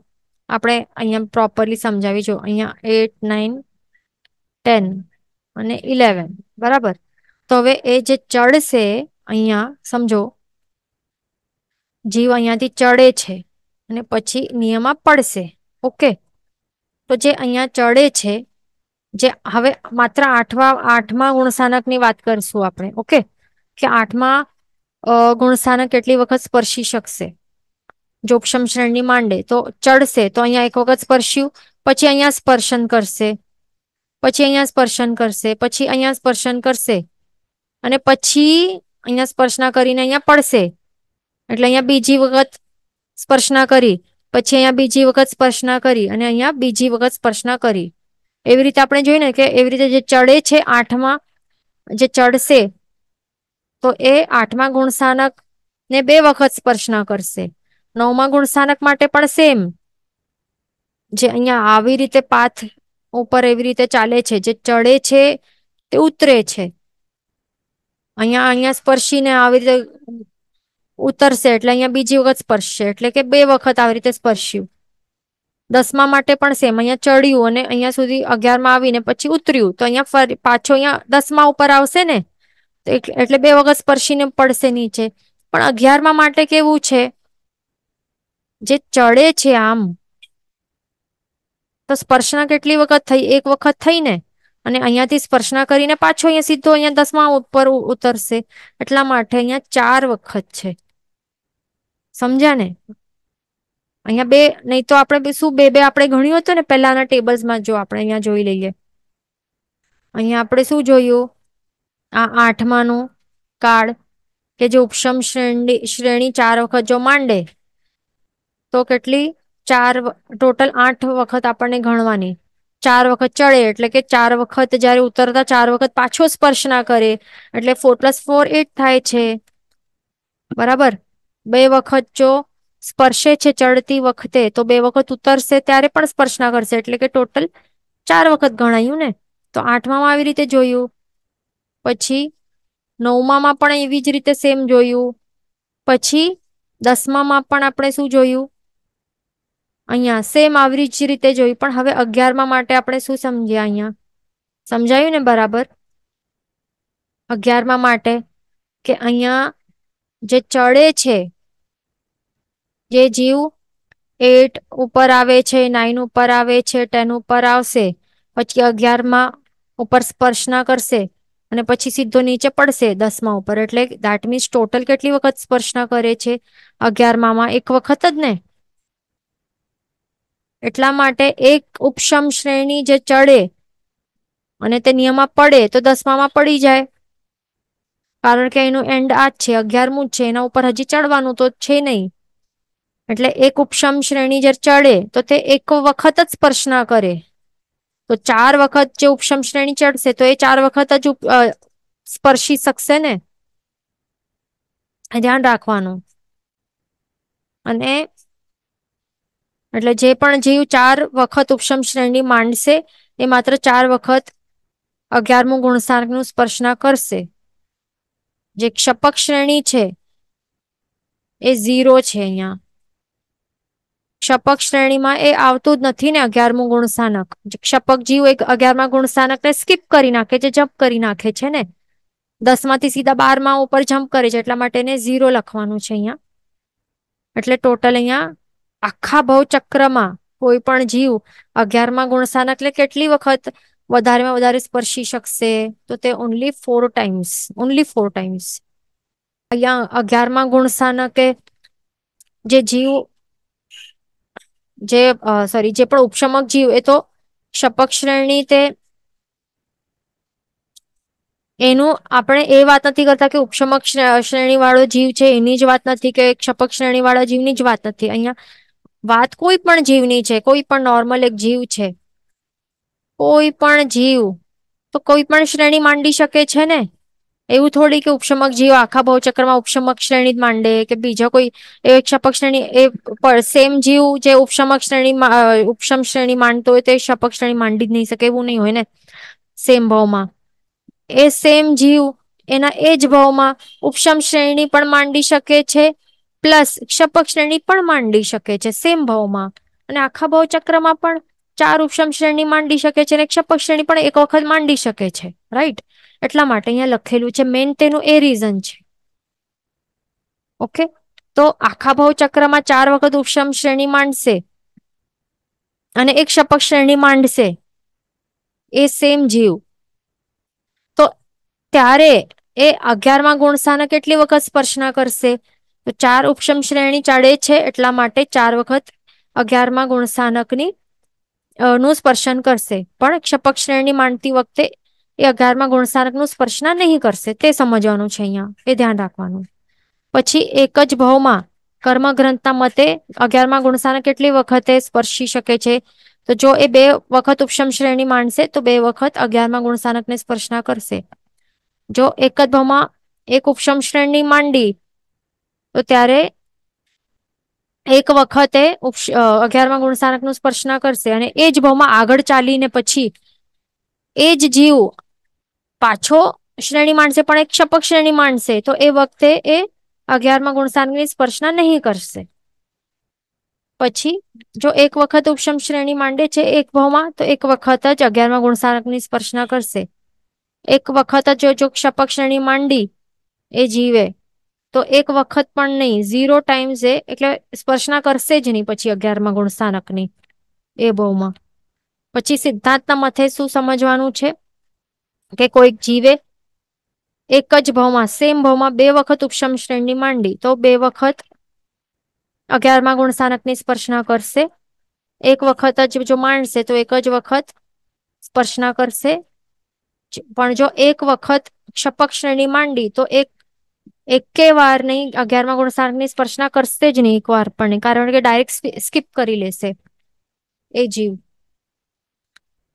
આપણે અહીંયા પ્રોપરલી સમજાવી, જો અહીંયા એટ નાઇન ટેન અને ઇલેવન બરાબર? તો હવે એ જે ચડશે અહીંયા, સમજો જીવ અહીંયાથી ચડે છે અને પછી નિયમમાં પડશે. ઓકે? તો જે અહીંયા ચડે છે, જે હવે માત્ર આઠમા આઠમા ગુણસ્થાનકની વાત કરીશું આપણે. ઓકે? કે આઠમા ગુણસ્થાનક કેટલી વખત સ્પર્શી શકશે? જોપશમ શ્રેણી માંડે. તો ચડશે. તો અહીંયા એક વખત સ્પર્શ્યું, પછી અહીંયા સ્પર્શન કરશે. પછી અહીંયા સ્પર્શન કરશે. પછી અહીંયા સ્પર્શન કરશે. અને પછી અહીંયા સ્પર્શના કરીને અહીંયા પડશે. એટલે અહીંયા બીજી વખત સ્પર્શના કરી, પછી અહીંયા બીજી વખત સ્પર્શના કરી અને અહીંયા બીજી વખત સ્પર્શના કરી. એવી રીતે આપણે જોઈએ ને કે એવી રીતે જે ચડે છે આઠમાં, જે ચડશે, તો એ આઠમા ગુણસ્થાનક ને બે વખત સ્પર્શના કરશે. નવમા ગુણસ્થાનક માટે પણ સેમ જે અહીંયા આવી રીતે પાથ ઉપર એવી રીતે ચાલે છે, જે ચડે છે તે ઉતરે છે. અહીંયા અહીંયા સ્પર્શીને આવી રીતે ઉતરશે એટલે અહીંયા બીજી વખત સ્પર્શશે. એટલે કે બે વખત આવી રીતે સ્પર્શ્યું. દસમા માટે પણ સેમ અહીંયા ચડ્યું અને અહીંયા સુધી અગિયારમાં આવીને પછી ઉતર્યું. તો અહીંયા ફરી પાછો અહીંયા દસમા ઉપર આવશે ને એટલે બે વખત સ્પર્શીને પડશે નીચે. પણ અગિયારમાં માટે કેવું છે? જે ચડે છે આમ, તો સ્પર્શના કેટલી વખત થઈ? એક વખત થઈ ને. અને અહીંયાથી સ્પર્શના કરીને પાછો અહીંયા સીધો અહીંયા દસમા ઉપર ઉતરશે. એટલા માટે અહીંયા ચાર વખત છે. સમજ્યા ને? અહીંયા બે, નહીં તો આપણે શું બે બે આપણે ગણ્યું હતું ને પહેલાના ટેબલ્સમાં, જો આપણે અહીંયા જોઈ લઈએ. અહીંયા આપણે શું જોયું? આ આઠમાનું કાર્ડ કે જે ઉપશમ શ્રેણી શ્રેણી ચાર વખત જો માંડે, તો કેટલી? ચાર ટોટલ આઠ વખત આપણને ગણવાની. ચાર વખત ચડે એટલે કે ચાર વખત જ્યારે ઉતરતા ચાર વખત પાછો સ્પર્શ ના કરે, એટલે ફોર પ્લસ ફોર એટ થાય છે. બરાબર? બે વખત જો સ્પર્શે છે ચડતી વખતે, તો બે વખત ઉતરશે ત્યારે પણ સ્પર્શના કરશે. એટલે કે ટોટલ ચાર વખત ગણાયું ને? તો આઠમામાં આવી રીતે જોયું. પછી નવમામાં પણ એવી જ રીતે સેમ જોયું. પછી દસમામાં પણ આપણે શું જોયું? અહીંયા સેમ આવી જ રીતે જોયું. પણ હવે અગિયારમાં માટે આપણે શું સમજ્યા અહીંયા? સમજાયું ને બરાબર? અગિયારમાં માટે કે અહીંયા જે ચડે છે, જે જીવ એટ ઉપર આવે છે નાઇન ઉપર આવે છે, ટેન ઉપર આવશે, પછી અગિયારમાં ઉપર સ્પર્શના કરશે અને પછી સીધો નીચે પડશે દસમા ઉપર. એટલે દેટ મીન્સ ટોટલ કેટલી વખત સ્પર્શના કરે છે? અગિયારમાં એક વખત જ ને? એટલા માટે એક ઉપશમ શ્રેણી જે ચડે અને તે નિયમમાં પડે તો દસમામાં પડી જાય. કારણ કે એનું એન્ડ આ જ છે, અગિયારમું જ છે, એના ઉપર હજી ચડવાનું તો છે નહીં. એટલે એક ઉપશમ શ્રેણી જ્યારે ચડે, તો તે એક વખત જ સ્પર્શ ના કરે. તો ચાર વખત જે ઉપશમ શ્રેણી ચડશે, તો એ ચાર વખત જ સ્પર્શી શકશે ને? ધ્યાન રાખવાનું. અને એટલે જે પણ જીવ ચાર વખત ઉપશમ શ્રેણી માંડશે, એ માત્ર ચાર વખત અગિયારમું ગુણસારકનું સ્પર્શના કરશે. જે ક્ષપક શ્રેણી છે, એ ઝીરો છે અહીંયા. ક્ષપક શ્રેણીમાં એ આવતું જ નથી ને અગિયારમું ગુણસ્થાનક ક્ષપક જીવ એક અગિયારમા ગુણસ્થાનક ને સ્કીપ કરી નાખે છે જમ્પ કરી નાખે છે ને. દસમાંથી સીધા બારમાં ઉપર જમ્પ કરે છે, એટલા માટે એને ઝીરો લખવાનું છે અહીંયા. એટલે ટોટલ અહીંયા આખા ભવ ચક્રમાં કોઈ પણ જીવ અગિયારમા ગુણસ્થાનક એટલે કેટલી વખત વધારેમાં વધારે સ્પર્શી શકશે, તો તે only four times only four times અહીંયા અગિયારમાં ગુણસ્થાનકે જે જીવ, જે સોરી જે પણ ઉપશમક જીવ એ તો શપક શ્રેણી તે એનું આપણે એ વાત નથી કરતા કે ઉપશમક શ્રેણી વાળો જીવ છે, એની જ વાત નથી કે ક્ષપક શ્રેણી વાળા જીવની જ વાત નથી. અહીંયા વાત કોઈ પણ જીવની છે, કોઈ પણ નોર્મલ એક જીવ છે કોઈ પણ જીવ, તો કોઈ પણ શ્રેણી માંડી શકે છે ને? એવું થોડી કે ઉપશમક જીવ આખા ભવચક્રમાં ઉપશમક શ્રેણી જ માંડે કે બીજા કોઈ એ ક્ષપક શ્રેણી, એ સેમ જીવ જે ઉપશમક શ્રેણી ઉપશમ શ્રેણી માંડતો હોય તે શપક શ્રેણી માંડી જ નહીં શકે, એવું નહીં હોય ને? સેમ ભાવમાં. એ સેમ જીવ, એના એ જ ભાવમાં ઉપશમ શ્રેણી પણ માંડી શકે છે પ્લસ ક્ષપક શ્રેણી પણ માંડી શકે છે સેમ ભાવમાં. અને આખા ભાવ ચક્રમાં પણ ચાર ઉપશમ શ્રેણી માંડી શકે છે અને ક્ષપક શ્રેણી પણ એક વખત માંડી શકે છે. રાઈટ એટલા માટે અહીંયા લખેલું છે મેન તેનું એ રીઝન છે. ઓકે તો આખા ભાવ ચક્રમાં ચાર વખત ઉપશમ શ્રેણી માંડશે અને એક ક્ષપક શ્રેણી માંડશે. એ સેમ જીવ. તો ત્યારે એ અગિયારમાં ગુણસાને કેટલી વખત સ્પર્શના કરશે? તો ચાર ઉપશમ શ્રેણી ચડે છે, એટલા માટે ચાર વખત અગિયારમાં ગુણસ્થાનકની નું સ્પર્શન કરશે. પણ ક્ષપક શ્રેણી માંડતી વખતે એ અગિયારમાં ગુણસ્થાનકનું સ્પર્શના નહીં કરશે. તે સમજવાનું છે અહીંયા. એ ધ્યાન રાખવાનું. પછી એક જ ભાવમાં કર્મગ્રંથના મતે અગિયારમાં ગુણસારક કેટલી વખતે સ્પર્શી શકે છે. તો જો એ બે વખત ઉપશમ શ્રેણી માંડશે તો બે વખત અગિયારમાં ગુણસ્થાનકને સ્પર્શના કરશે. જો એક જ ભાવમાં એક ઉપશમ શ્રેણી માંડી, તો ત્યારે એક વખતે અગિયારમાં ગુણસ્થાનકનું સ્પર્શના કરશે અને એ જ ભાવમાં આગળ ચાલીને પછી એ જ જીવ પાછો શ્રેણી માંડશે પણ એક ક્ષપક શ્રેણી માંડશે તો એ વખતે એ અગિયારમાં ગુણસ્થાનકની સ્પર્શના નહીં કરશે. પછી જો એક વખત ઉપશમ શ્રેણી માંડે છે એક ભાવમાં, તો એક વખત જ અગિયારમાં ગુણસ્થાનકની સ્પર્શના કરશે. એક વખત જ, જો ક્ષપક શ્રેણી માંડી, એ જીવે તો એક વખત પણ નહીં ઝીરો ટાઈમ્સ એ, એટલે સ્પર્શના કરશે જ નહીં પછી અગિયારમાં ગુણસ્થાનકની, એ બહુમાં. પછી સિદ્ધાંતના મથે શું સમજવાનું છે? કે કોઈક જીવે એક જ ભાવમાં સેમ ભાવમાં બે વખત ઉપશમ શ્રેણી માંડી, તો બે વખત અગિયારમાં ગુણ સ્થાનકની સ્પર્શના કરશે. એક વખત જ જો માંડશે, તો એક જ વખત સ્પર્શના કરશે. પણ જો એક વખત ક્ષપક શ્રેણી માંડી, તો એક એકે વાર નહીં, અગિયારમાં ગુણસ્થાનકની સ્પર્શના કરશે જ નહીં એક વાર પણ, કારણ કે ડાયરેક્ટ સ્કીપ કરી લેશે. એ જીવ.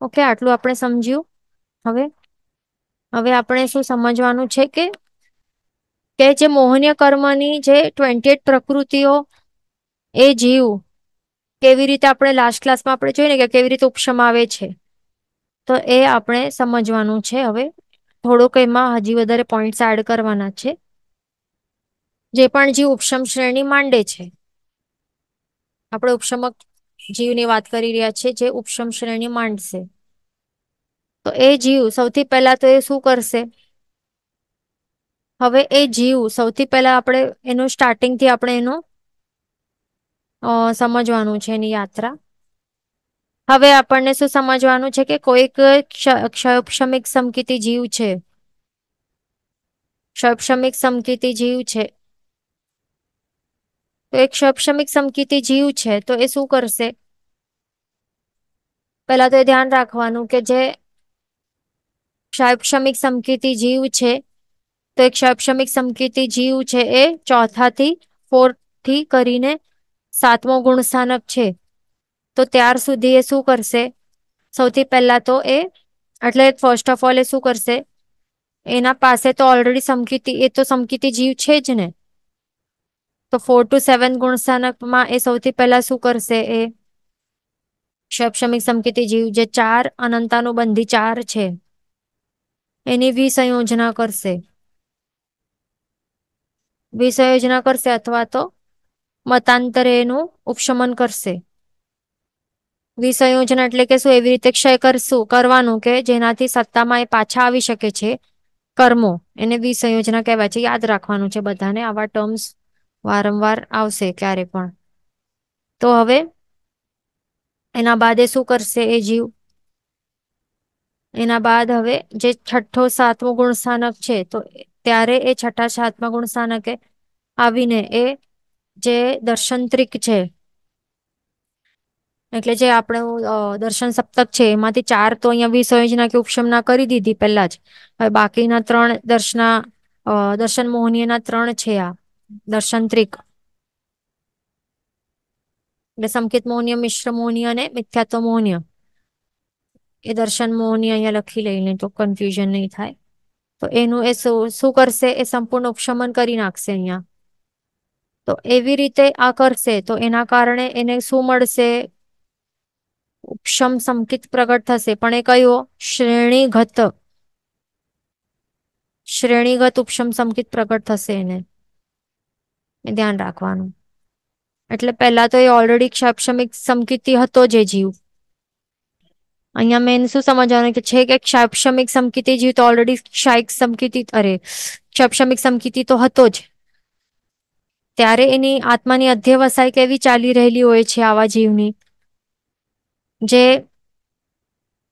ઓકે, આટલું આપણે સમજ્યું. હવે હવે આપણે શું સમજવાનું છે કે કે જે મોહનીય કર્મની જે ટ્વેન્ટી એટ પ્રકૃતિઓ, એ જીવ કેવી રીતે આપણે લાસ્ટ ક્લાસમાં આપણે જોઈએ ને કે કેવી રીતે ઉપશમાવે છે. તો એ આપણે સમજવાનું છે. હવે થોડુંક એમાં હજી વધારે પોઈન્ટ્સ એડ કરવાના છે. જે પણ જીવ ઉપશમ શ્રેણી માંડે છે. આપણે ઉપશમક જીવની વાત કરી રહ્યા છીએ જે ઉપશમ શ્રેણી માંડશે. તો એ જીવ સૌથી પહેલા તો એ શું કરશે? હવે એ જીવ સૌથી પહેલા આપણે એનું સ્ટાર્ટિંગથી આપણે એનું સમજવાનું છે એની યાત્રા. હવે આપણને શું સમજવાનું છે કે કોઈક ક્ષયોપશમિક સમકિતિ જીવ છે. ક્ષયોપશમિક સમકિતિ જીવ છે. તો એક ક્ષયક્ષમિક સમકીતી જીવ છે, તો એ શું કરશે? પહેલા તો એ ધ્યાન રાખવાનું કે જે ક્ષયક્ષમિક સમકિતિ જીવ છે, તો એક ક્ષયક્ષમિક સમકિતિ જીવ છે એ ચોથાથી ફોર્થથી કરીને સાતમો ગુણ સ્થાનક છે. તો ત્યાર સુધી એ શું કરશે? સૌથી પહેલા તો એ, એટલે ફર્સ્ટ ઓફ ઓલ એ શું કરશે? એના પાસે તો ઓલરેડી સમકિતિ, એ તો સમકિતિ જીવ છે જ ને. તો ફોર ટુ સેવન ગુણસ્થાનકમાં એ સૌથી પહેલા શું કરશે એ? શૈક્ષમિક સમકિતિ જીવ જે ચાર અનંતાનું બંધી ચાર છે, એની વિસંયોજના કરશે. વિસંયોજના કરશે અથવા તો મતાંતરે એનું ઉપશમન કરશે. વિસંયોજન એટલે કે શું? એવી રીતે ક્ષય કરશું, કરવાનું કે જેનાથી સત્તામાં એ પાછા આવી શકે છે, કર્મો. એને વિસંયોજના કહેવાય છે. યાદ રાખવાનું છે બધાને આવા ટર્મ્સ વારંવાર આવશે ક્યારે પણ. તો હવે એના બાદ એ શું કરશે એ જીવ? એના બાદ હવે જે છઠ્ઠો, સાતમો ગુણસ્થાનક છે, તો ત્યારે એ છઠ્ઠા, સાતમા ગુણસ્થાનકે આવીને એ જે દર્શનત્રિક છે, એટલે જે આપણે દર્શન સપ્તક છે, એમાંથી ચાર તો અહીંયા વિસંયોજના કે ઉપશમના કરી દીધી પહેલા જ. હવે બાકીના ત્રણ દર્શના દર્શન મોહનીયના ત્રણ છે આ. દર્શનત્રિક એટલે સંકેત મોહનીય, મિશ્ર મોહનીય અને મિથ્યાત્વ મોહનીય. એ દર્શન મોહનીય અહીંયા લખી લઈને તો કન્ફ્યુઝન નહીં થાય. તો એનું એ શું કરશે? એ સંપૂર્ણ ઉપશમન કરી નાખશે અહીંયા. તો એવી રીતે આ કરશે, તો એના કારણે એને શું મળશે? ઉપશમ સંકિત પ્રગટ થશે. પણ એ કયો? શ્રેણીગત. શ્રેણીગત ઉપશમ સંકિત પ્રગટ થશે એને. ધ્યાન રાખવાનું. એટલે પહેલા તો એ ઓલરેડી ક્ષક્ષમિક સમકિતિ હતો જે જીવ. અહીંયા મેં શું સમજવાનું કે છે કે ક્ષક્ષમિક સમકિતિ જીવ તો ઓલરેડી ક્ષાયિક સમકિતિ, અરે ક્ષક્ષમિક સમકિતિ તો હતો જ. ત્યારે એની આત્માની અધ્યવસાય કેવી ચાલી રહેલી હોય છે આવા જીવની? જે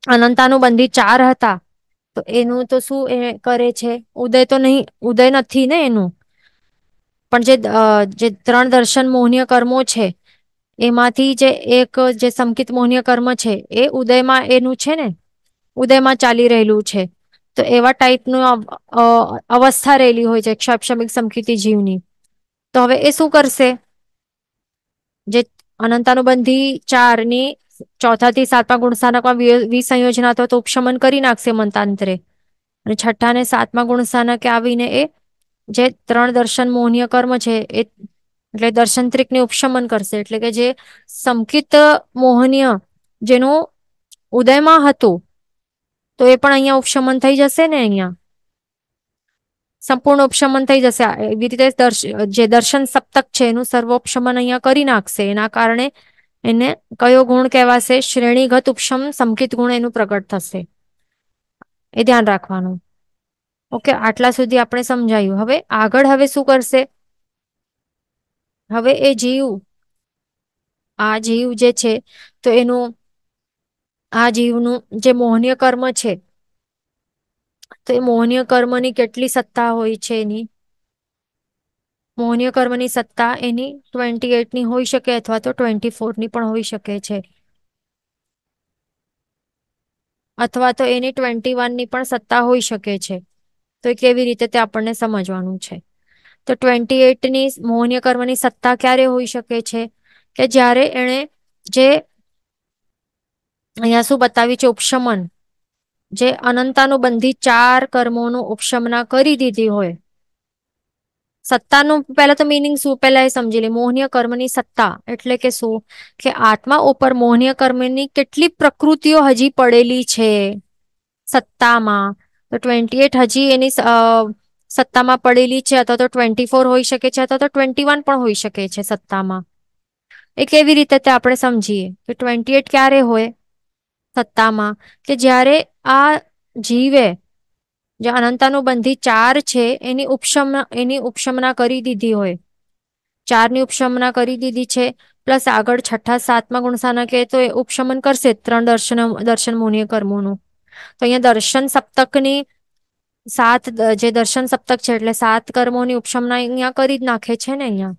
અનંતાનુબંધી ચાર હતા, તો એનું તો શું એ કરે છે? ઉદય તો નહીં, ઉદય નથી ને એનું? પણ જે જે ત્રણ દર્શન મોહનીય કર્મો છે, એમાંથી જે એક જે સંકિત મોહનીય કર્મ છે, એ ઉદયમાં એનું છે ને, ઉદયમાં ચાલી રહેલું છે. તો એવા ટાઈપનું અવસ્થા રહેલી હોય છે ક્ષક્ષમિક સમકિતિ જીવની. તો હવે એ શું કરશે? જે અનંતાનુબંધી ચોથા થી સાતમા ગુણસ્થાનકમાં વિસંયોજના તો ઉપશમન કરી નાખશે મંતાંતરે. અને છઠ્ઠા ને સાતમા ગુણસ્થાનકે આવીને એ જે ત્રણ દર્શન મોહનીય કર્મ છે, એ એટલે દર્શનત્રિકને ઉપશમન કરશે. એટલે કે જે સંકિત મોહનીય જેનું ઉદયમાં હતું, તો એ પણ અહીંયા ઉપશમન થઈ જશે ને અહીંયા? સંપૂર્ણ ઉપશમન થઈ જશે. એવી રીતે જે દર્શન સપ્તક છે, એનું સર્વોપશમન અહીંયા કરી નાખશે. એના કારણે એને કયો ગુણ કહેવાશે? શ્રેણીગત ઉપશમ સંકિત ગુણ એનું પ્રગટ થશે. એ ધ્યાન રાખવાનું. ઓકે, આટલા સુધી આપણે સમજાયું. હવે આગળ હવે શું કરશે? હવે એ જીવ, આ જીવ જે છે, તો એનું, આ જીવનું જે મોહનીય કર્મ છે, તો એ મોહનીય કર્મની કેટલી સત્તા હોય છે એની? મોહનીય કર્મની સત્તા એની ટ્વેન્ટી એટની હોઈ શકે અથવા તો ટ્વેન્ટી ફોરની પણ હોઈ શકે છે. અથવા તો એની ટ્વેન્ટી વનની પણ સત્તા હોઈ શકે છે. તો એ કેવી રીતે તે આપણને સમજવાનું છે? તો ટ્વેન્ટી એટની મોહનીય કર્મની સત્તા ક્યારે હોઈ શકે છે? કે જ્યારે એણે જે અહીંયા શું બતાવ્યું છે? ઉપશમન. જે અનંતાનું બંધી ચાર કર્મોનું ઉપશમના કરી દીધી હોય. સત્તાનું પહેલા તો મિનિંગ શું? પહેલા એ સમજી લે. મોહનીય કર્મની સત્તા એટલે કે શું? કે આત્મા ઉપર મોહનીય કર્મની કેટલી પ્રકૃતિઓ હજી પડેલી છે? સત્તામાં. તો ટ્વેન્ટી એટ હજી એની સત્તામાં પડેલી છે, અથવા તો ટ્વેન્ટી ફોર હોઈ શકે છે, અથવા તો ટ્વેન્ટી વન પણ હોઈ શકે છે સત્તામાં. એ કેવી રીતે તે આપણે સમજીએ? કે ટ્વેન્ટી એટ ક્યારે હોય સત્તામાં? કે જ્યારે આ જીવે, જે અનંતાનુબંધી ચાર છે, એની ઉપશમના એની ઉપશમના કરી દીધી હોય. ચારની ઉપશમના કરી દીધી છે, પ્લસ આગળ છઠ્ઠા, સાતમા ગુણસાના કહે તો એ ઉપશમન કરશે, ત્રણ દર્શન દર્શન મુનિય કર્મોનું. તો અહીંયા દર્શન સપ્તકની સાત, જે દર્શન સપ્તક છે એટલે સાત કર્મોની ઉપશમના અહીંયા કરી જ નાખે છે ને અહીંયા.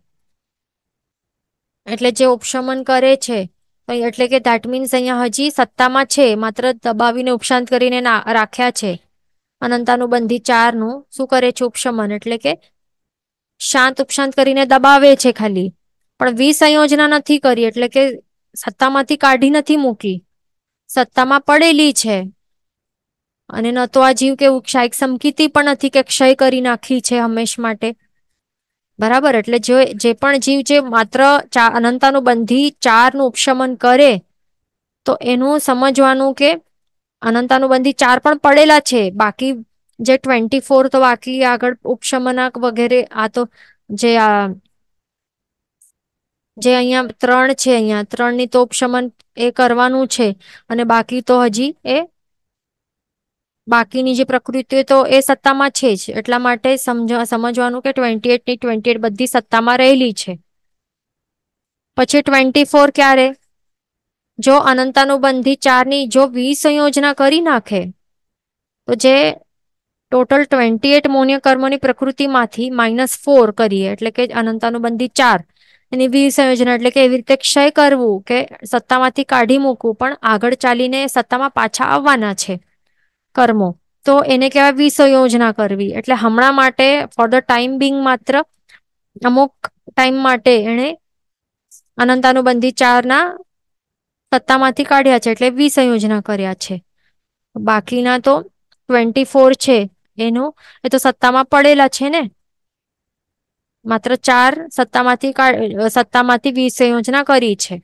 એટલે જે ઉપશમન કરે છે એટલે કે દેટ મીન્સ અહીંયા હજી સત્તામાં છે, માત્ર દબાવીને ઉપશાંત કરીને રાખ્યા છે. અનંતાનું બંધી ચારનું શું કરે છે ઉપશમન? એટલે કે શાંત ઉપશાંત કરીને દબાવે છે ખાલી. પણ વિસંયોજના નથી કરી, એટલે કે સત્તામાંથી કાઢી નથી મૂકી. સત્તામાં પડેલી છે. અને ન તો આ જીવ કેવું ક્ષાયક સમકીતી પણ નથી કે ક્ષય કરી નાખી છે હંમેશ માટે. બરાબર? એટલે જે જે પણ જીવ જે માત્ર અનંતાનું બંધી ચારનું ઉપશમન કરે, તો એનું સમજવાનું કે અનંતાનું બંધી ચાર પણ પડેલા છે. બાકી જે ટ્વેન્ટી ફોર તો બાકી આગળ ઉપશમનાક વગેરે, આ તો જે આ, જે અહીંયા ત્રણ છે અહીંયા, ત્રણની તો ઉપશમન એ કરવાનું છે. અને બાકી તો હજી એ બાકીની જે પ્રકૃતિ તો એ સત્તામાં છે જ. એટલા માટે સમજવાનું કે ટ્વેન્ટી એટની ટ્વેન્ટી એટ બધી સત્તામાં રહેલી છે. પછી ટ્વેન્ટી ફોર ક્યારે? જો અનંતાનુબંધી ચારની જો વિસંયોજના કરી નાખે, તો જે ટોટલ ટ્વેન્ટી એટ મોન્ય કર્મોની પ્રકૃતિમાંથી માઇનસ ફોર કરીએ, એટલે કે અનંતાનુબંધી ચાર. એની વિસંયોજના એટલે કે એવી રીતે ક્ષય કરવું કે સત્તામાંથી કાઢી મૂકવું, પણ આગળ ચાલીને સત્તામાં પાછા આવવાના છે. કર્મો. તો એને કહેવાય વિષયોજના કરવી. એટલે હમણાં માટે ફોર ધ ટાઈમ બિંગ માત્ર, અમુક ટાઈમ માટે એને અનંતાનુબંધી ચારના સત્તામાંથી કાઢ્યા છે, એટલે વિષયોજના કર્યા છે. બાકીના તો ટ્વેન્ટી ફોર છે, એનો, એ તો સત્તામાં પડેલા છે ને? માત્ર ચાર સત્તામાંથી સત્તામાંથી વીસ યોજના કરી છે.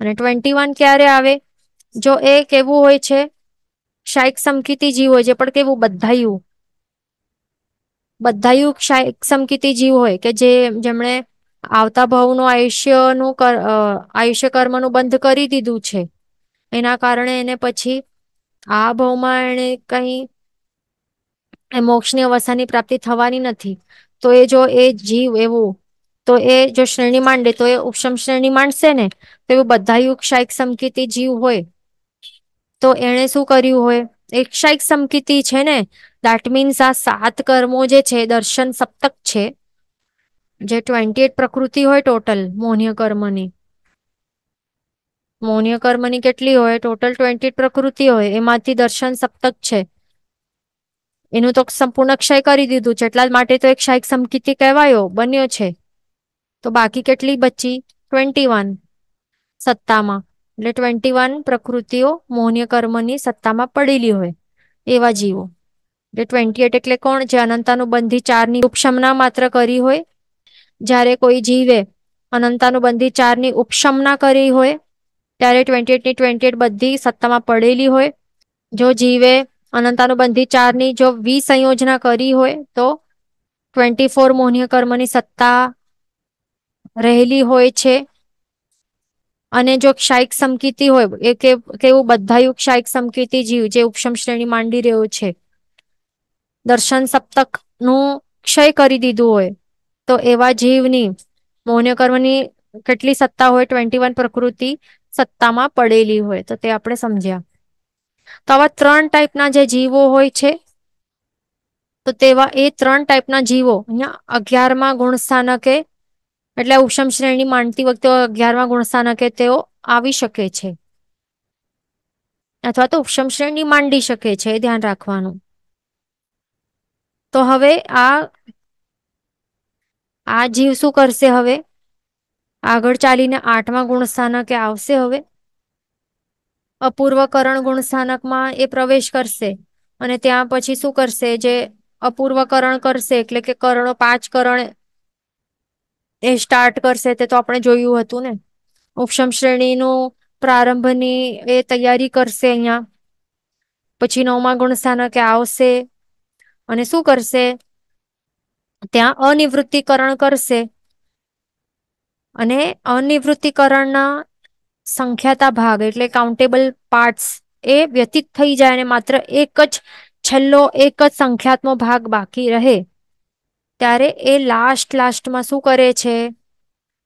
અને ટ્વેન્ટી વન ક્યારે આવે? જો એક એવું હોય છે શાયક સમકીતી જીવ હોય છે પણ કેવું બધાયું બધાયું શાયક સમકીતી જીવ હોય કે જે જેમણે આવતા ભાવનું આયુષ્યનું આયુષ્ય કર્મનું બંધ કરી દીધું છે. એના કારણે એને પછી આ ભાવમાં એને કંઈ મોક્ષની અવસ્થાની પ્રાપ્તિ થવાની નથી. તો એ જો એ જીવ એવું, તો એ જો શ્રેણી માંડે તો એ ઉપશમ શ્રેણી માંડશે ને, તો એવું બધાયું યુગશાયક સમકીતી જીવ હોય. તો એણે શું કર્યું હોય? એકશાયક સમકિતિ છે ને દેટ મીન્સ આ સાત કર્મો જે છે, દર્શન સપ્તક છે, જે ટ્વેન્ટી એટ પ્રકૃતિ હોય ટોટલ મોહનીય કર્મની. મૌન્ય કર્મની કેટલી હોય? ટોટલ ટ્વેન્ટી પ્રકૃતિ હોય, એમાંથી દર્શન સપ્તક છે. એનું તો સંપૂર્ણ ક્ષય કરી દીધું. છે એટલા માટે તો એક ક્ષાયક સમકિતિ કહેવાયો, બન્યો છે. તો બાકી કેટલી બચી? ટ્વેન્ટી વન સત્તામાં. એટલે ટ્વેન્ટી વન પ્રકૃતિઓ મોહનીય કર્મની સત્તામાં પડેલી હોય એવા જીવો. એટલે ટ્વેન્ટી એટ એટલે કોણ? જે અનંતાનું બંધી ચારની ઉપશમના માત્ર કરી હોય. જ્યારે કોઈ જીવે અનંતાનું બંધી ચારની ઉપશમના કરી હોય, ત્યારે ટ્વેન્ટી એટની ટ્વેન્ટી એટ બધી સત્તામાં પડેલી હોય. જો જીવે અનંતાનુબંધી ચારની જો વિસંયોજના કરી હોય, તો ટ્વેન્ટી ફોર મોહનીય કર્મની સત્તા રહેલી હોય છે. અને જો ક્ષાયક સમકીતી હોય, એ કેવું બધા ક્ષાયક સમકીતી જીવ, જે ઉપશમ શ્રેણી માંડી રહ્યો છે. દર્શન સપ્તકનું ક્ષય કરી દીધું હોય, તો એવા જીવની મૌન્ય કર્મની કેટલી સત્તા હોય ટ્વેન્ટી વન પ્રકૃતિ સત્તામાં પડેલી હોય, તો તે આપણે સમજ્યા. તો આવા ત્રણ ટાઈપના જે જીવો હોય છે, તો તેવા એ ત્રણ ટાઈપના જીવો, અહીંયા અગિયારમાં ગુણ સ્થાનકે એટલે ઉપશમ શ્રેણી માંડતી વખતે અગિયારમાં ગુણસ્થાનકે તેઓ આવી શકે છે. અથવા તો ઉપશમ શ્રેણી માંડી શકે છે, એ ધ્યાન રાખવાનું. તો હવે આ આ જીવ શું કરશે હવે? આગળ ચાલીને આઠમા ગુણસ્થાનકે આવશે હવે? અપૂર્વકરણ ગુણસ્થાનકમાં એ પ્રવેશ કરશે. અને ત્યાં પછી શું કરશે? જે અપૂર્વકરણ કરશે, એટલે કે કરણો, પાંચ કરણ એ સ્ટાર્ટ કરશે તે તો આપણે જોયું હતું ને. ઉપશમ શ્રેણીનું પ્રારંભની એ તૈયારી કરશે અહીંયા. પછી નવમા ગુણ સ્થાનકે આવશે. અને શું કરશે? ત્યાં અનિવૃત્તિકરણ કરશે. અને અનિવૃત્તિકરણના સંખ્યાતા ભાગ એટલે કાઉન્ટેબલ પાર્ટસ એ વ્યતીત થઈ જાય અને માત્ર એક જ છેલ્લો એક જ સંખ્યાત્મક ભાગ બાકી રહે. ત્યારે એ લાસ્ટ લાસ્ટમાં શું કરે છે?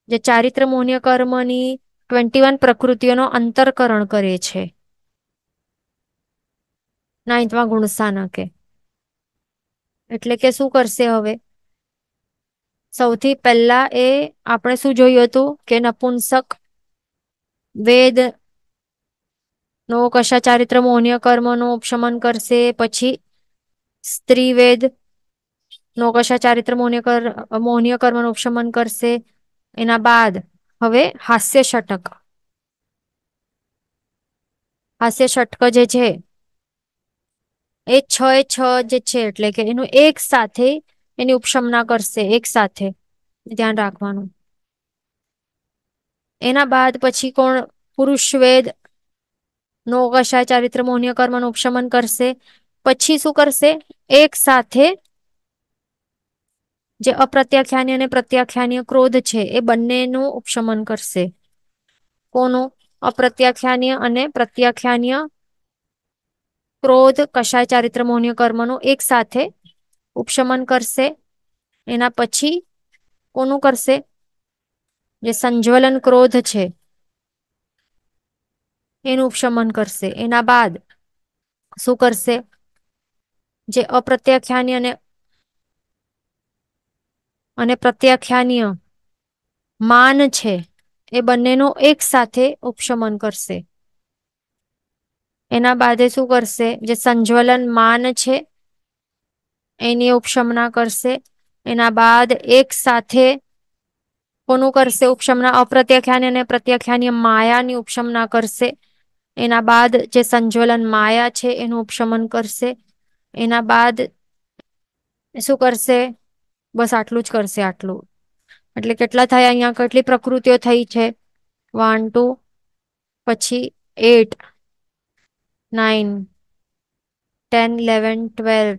જે ચારિત્ર મોહ્ય કર્મની ટ્વેન્ટી વન પ્રકૃતિઓનો અંતરકરણ કરે છે. નાઇન્થમાં ગુણસ્થાનકે એટલે કે શું કરશે હવે? સૌથી પહેલા એ આપણે શું જોયું હતું? કે નપુંસક વેદ નો કશા ચારિત્ર મોહનીય કર્મનું ઉપશમન કરશે, પછી સ્ત્રી વેદ નો કશા ચારિત્ર મોહનીય કર્મ કર્મનું ઉપશમન કરશે એના બાદ હવે હાસ્ય ષટક હાસ્ય ષટક જે છે એ છ એ છ જે છે એટલે કે એનું એક સાથે એની ઉપશમના કરશે એક સાથે ધ્યાન રાખવાનું એના બાદ પછી કોણ પુરુષ વેદ નો કશાય ચારિત્ર મોહનીય કર્મનું ઉપશમન કરશે પછી શું કરશે એક સાથે જે અપ્રત્યાખ્યાની અને પ્રત્યાખ્યાનીય ક્રોધ છે, એ બંનેનું ઉપશમન કરશે. કોનું? અપ્રત્યાખ્યાનીય અને પ્રત્યાખ્યાનીય ક્રોધ કશાય ચારિત્ર મોહનીય કર્મનું એક સાથે ઉપશમન કરશે. એના પછી કોનું કરશે? જે સંજ્વલન ક્રોધ છે, એનું ઉપશમન કરશે. એના બાદ શું કરશે? જે અપ્રત્યાખ્યાની અને અને પ્રત્યાખ્યાનીય માન છે એ બંનેનું એક સાથે ઉપશમન કરશે. એના બાદે શું કરશે? જે સંજ્વલન માન છે એની ઉપશમના કરશે. એના બાદ એક સાથે કોનું કરશે? ઉપશમના અપ્રત્યાખ્યાની અને પ્રત્યાખ્યાની માયાની ઉપશમના કરશે. એના બાદ જે સંજ્વલન માયા છે એનું ઉપશમન કરશે. એના બાદ શું કરશે? બસ આટલું જ કરશે આટલું. એટલે કેટલા થયા અહીંયા? કેટલી પ્રકૃતિઓ થઈ છે? વન ટુ પછી eight nine ten eleven twelve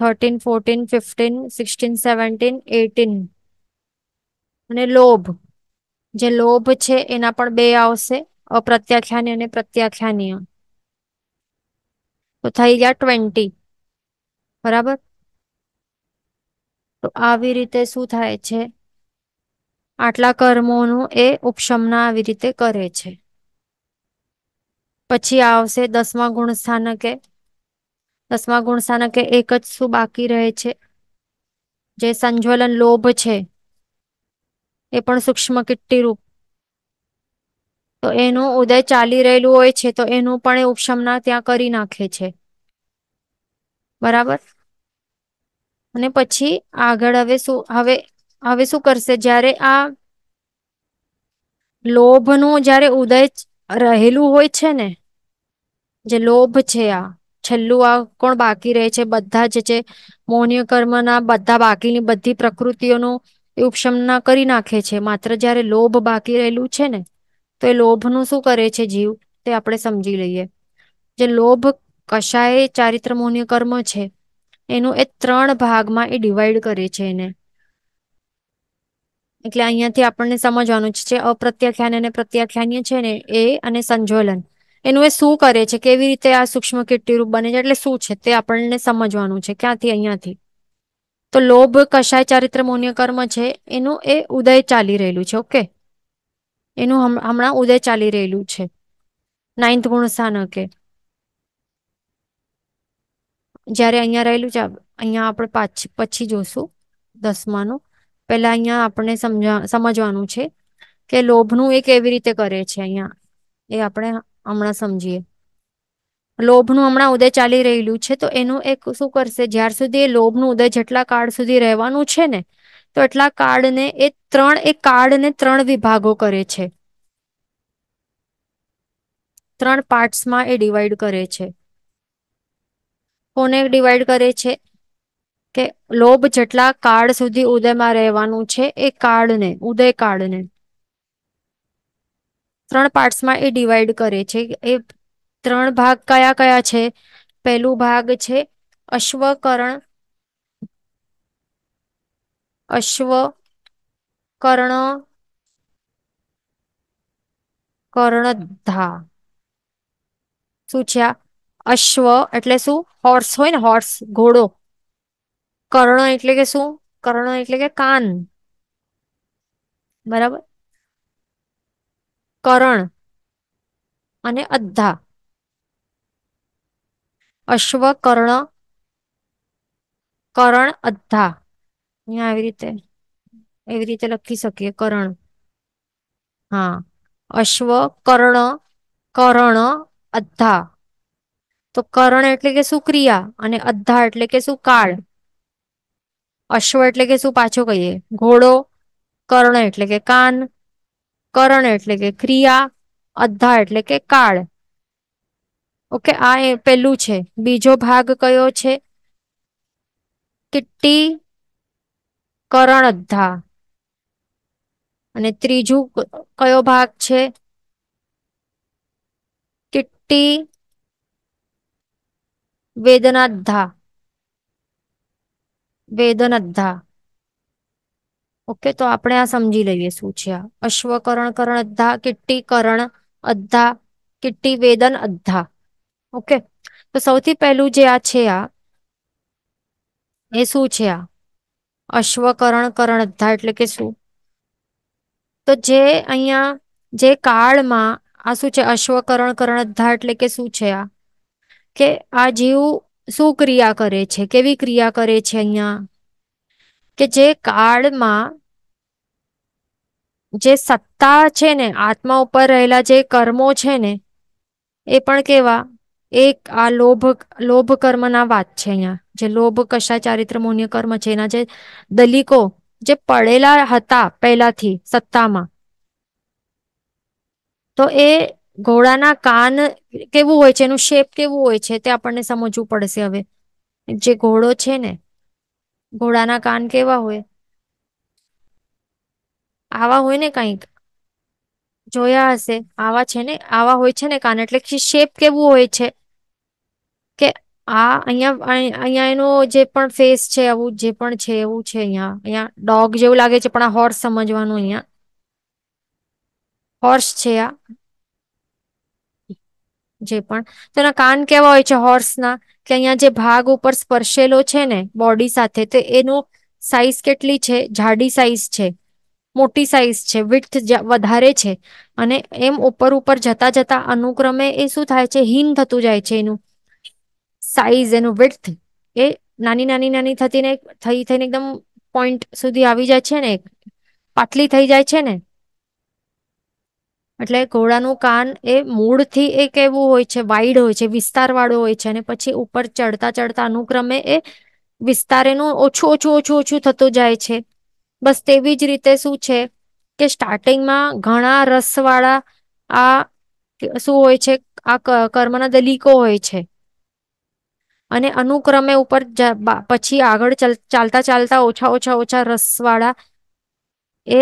thirteen fourteen fifteen sixteen seventeen eighteen અને લોભ. જે લોભ છે એના પણ બે આવશે. અપ્રત્યાખ્યાની અને પ્રત્યાખ્યાનીય. તો થઈ ગયા ટ્વેન્ટી બરાબર? તો આવી રીતે શું થાય છે? આટલા કર્મોનું એ ઉપશમના આવી રીતે કરે છે. પછી આવશે દસમા ગુણ સ્થાનકે દસમા ગુણ સ્થાનકે એક જ શું બાકી રહે છે? જે સંજ્વલન લોભ છે, એ પણ સૂક્ષ્મ કિટ્ટી રૂપ. તો એનું ઉદય ચાલી રહેલું હોય છે, તો એનું પણ એ ઉપશમના ત્યાં કરી નાખે છે. બરાબર? અને પછી આગળ હવે શું, હવે હવે શું કરશે? જ્યારે આ લોભનું જયારે ઉદય રહેલું હોય છે ને, જે લોભ છે આ, છેલ્લું આ કોણ બાકી રહે છે? બધા જે છે મૌન્ય કર્મના બધા બાકીની બધી પ્રકૃતિઓનું એ ઉપશમના કરી નાખે છે. માત્ર જ્યારે લોભ બાકી રહેલું છે ને, તો એ લોભનું શું કરે છે જીવ? તે આપણે સમજી લઈએ. જે લોભ કશાય ચારિત્ર મોન્ય કર્મ છે એનું એ ત્રણ ભાગમાં એ ડિવાઈડ કરે છે એને. એટલે અહીંયાથી આપણને સમજવાનું છે, અપ્રત્યાખ્યાન અને પ્રત્યાખ્યાન્ય છે ને, એ અને સંજોલન. એનું એ શું કરે છે, કેવી રીતે આ સૂક્ષ્મ કીર્તિરૂપ બને છે, એટલે શું છે, તે આપણને સમજવાનું છે, ક્યાંથી, અહીંયાથી. તો લોભ, કશાય, ચારિત્ર, મૌન્ય, કર્મ છે, એનું એ ઉદય ચાલી રહેલું છે, ઓકે? એનું હમણાં ઉદય ચાલી રહેલું છે. નાઇન્થ ગુણ સ્થાનકે જયારે અહીંયા રહેલું છે, અહીંયા આપણે પાછી, પછી જોશું દસમાનું. પહેલાં અહીંયા આપણે સમજા, સમજવાનું છે કે લોભનું એ કેવી રીતે કરે છે અહીંયા, એ આપણે હમણાં સમજીએ. લોભનું હમણાં ઉદય ચાલી રહેલું છે, તો એનું એક શું કરશે? જ્યાર સુધી એ લોભનું ઉદય જેટલા કાળ સુધી રહેવાનું છે ને, તો એટલા કાર્ડને એ ત્રણ, એ કાર્ડને ત્રણ વિભાગો કરે છે. ત્રણ પાર્ટ્સમાં એ ડિવાઈડ કરે છે. કોને ડિવાઈડ કરે છે? કે લોભ જેટલા કાળ સુધી ઉદયમાં રહેવાનું છે એ કાળને ઉદય કાળને ત્રણ પાર્ટ્સમાં એ ડિવાઈડ કરે છે. એ ત્રણ ભાગ કયા કયા છે? પેલું ભાગ છે અશ્વકર્ણ. અશ્વ કર્ણ કર્ણધા શું છે આ? અશ્વ એટલે શું? હોર્સ હોય ને હોર્સ ઘોડો. કર્ણ એટલે કે શું? કર્ણ એટલે કે કાન. બરાબર? કરણ અને અધા અશ્વ, કર્ણ, કરણ અધા અહિયાં આવી રીતે એવી રીતે લખી શકીએ, કરણ. હા. અશ્વ, કર્ણ, કરણ, અદ્ધા. તો કરણ એટલે કે શું ક્રિયા અને અધા એટલે કે શું કાળ? અશ્વ એટલે કે શું પાછો કહીએ? ઘોડો, કર્ણ એટલે કે કાન, કરણ એટલે કે ક્રિયા અધ્ધા એટલે કે કાળ. ઓકે, આ એ પેલું છે. બીજો ભાગ કયો છે? કિટ્ટી, કરણ અધ્ધા અને ત્રીજું કયો ભાગ છે? કિટ્ટી વેદનાધ્ધા વેદન અદ્ધા ઓકે તો આપણે આ સમજી લઈએ શું છે આ અશ્વકરણ કરણ અધા કિટ્ટી કરણ અધા કિટ્ટી વેદન અદ્ધા ઓકે તો સૌથી પહેલું જે આ છે આ એ શું છે આ અશ્વકરણ કરણ અધા એટલે કે શું તો જે અહીંયા જે કાળમાં આ શું છે અશ્વકરણ કરણ અદ્ધા એટલે કે શું છે આ કે આ જીવ શું ક્રિયા કરે છે? કેવી ક્રિયા કરે છે અહિયાં? કે જે કાળમાં જે સત્તા છે ને, આત્મા ઉપર રહેલા જે કર્મો છે ને, એ પણ કેવા? એક આ લોભ લોભ કર્મના વાત છે અહિયાં. જે લોભ કશા ચારિત્ર મુન્ય કર્મ છે, એના જે દલિકો જે પડેલા હતા પહેલાથી સત્તામાં. તો એ ઘોડાના કાન કેવું હોય છે, એનું શેપ કેવું હોય છે તે આપણને સમજવું પડશે હવે. જે ઘોડો છે ને ઘોડાના કાન કેવા હોય? આવા હોય ને કંઈક? જોયા હશે. આવા છે ને, આવા હોય છે ને કાન. એટલે શેપ કેવું હોય છે? કે આ અહીંયા અહીંયા એનો જે પણ ફેસ છે, આવું જે પણ છે, એવું છે અહિયાં. અહીંયા ડોગ જેવું લાગે છે, પણ આ હોર્સ સમજવાનું અહીંયા. હોર્સ છે આ. જે પણ તેના કાન કેવા હોય છે હોર્સના કે અહીંયા જે ભાગ ઉપર સ્પર્શેલો છે ને બોડી સાથે, તો એનું સાઈઝ કેટલી છે? જાડી સાઈઝ છે, મોટી સાઈઝ છે વિથ વધારે છે. અને એમ ઉપર ઉપર જતા જતા અનુક્રમે એ શું થાય છે? હીન થતું જાય છે એનું સાઈઝ એનું વિથ એ નાની નાની નાની થતીને થઈ, થઈને એકદમ પોઈન્ટ સુધી આવી જાય છે ને પાટલી થઈ જાય છે ને એટલે ઘોડાનું કાન એ મૂળથી એ એક એવું હોય છે વાઈડ હોય છે, વિસ્તારવાળું હોય છે અને પછી ઉપર ચડતા ચડતા અનુક્રમે એ વિસ્તાર એનું ઓછું ઓછું ઓછું ઓછું થતું જાય છે. બસ તેવી જ રીતે શું છે કે સ્ટાર્ટિંગમાં ઘણા રસવાળા આ શું હોય છે, આ કર્મના દલિકો હોય છે. અને અનુક્રમે ઉપર પછી આગળ ચાલતા ચાલતા ઓછા ઓછા ઓછા રસવાળા એ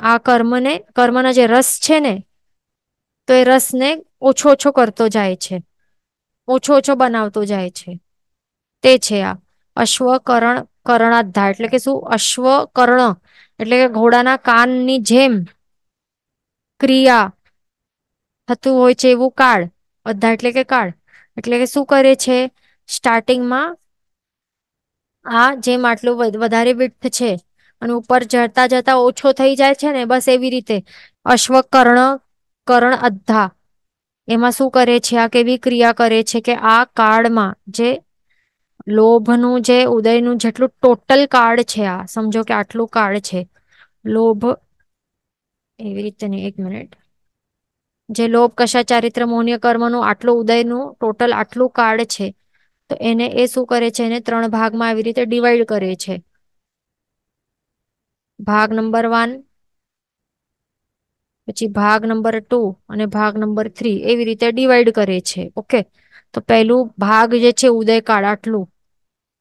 આ કર્મને, કર્મના જે રસ છે ને, તો એ રસને ઓછો ઓછો કરતો જાય છે. ઓછો ઓછો બનાવતો જાય છે. તે છે આ. અશ્વકરણ કરણાધા એટલે કે શું? અશ્વ કર્ણ એટલે કે ઘોડાના કાનની જેમ ક્રિયા થતું હોય છે એવું કાળ બધા એટલે કે કાળ. એટલે કે શું કરે છે? સ્ટાર્ટિંગમાં આ જેમ આટલું વધારે વિથ છે અને ઉપર ચડતા જતા ઓછો થઈ જાય છે ને, બસ એવી રીતે અશ્વકર્ણ, કરણ અદ્ધા, એમાં શું કરે છે? આ કેવી ક્રિયા કરે છે કે આ કાર્ડમાં જે લોભનું જે ઉદયનું જેટલું ટોટલ કાર્ડ છે આ, સમજો કે આટલું કાર્ડ છે, લોભ, એવી રીતે નહીં, એક મિનિટ. જે લોભ કશા ચારિત્ર મૌન્ય કર્મનું આટલું ઉદયનું ટોટલ આટલું કાર્ડ છે, તો એને એ શું કરે છે? એને ત્રણ ભાગમાં આવી રીતે ડિવાઈડ કરે છે. ભાગ નંબર વન, પછી ભાગ નંબર ટુ અને ભાગ નંબર થ્રી એવી રીતે ડિવાઈડ કરે છે. ઓકે તો પહેલું ભાગ જે છે ઉદયકાળ, આટલું.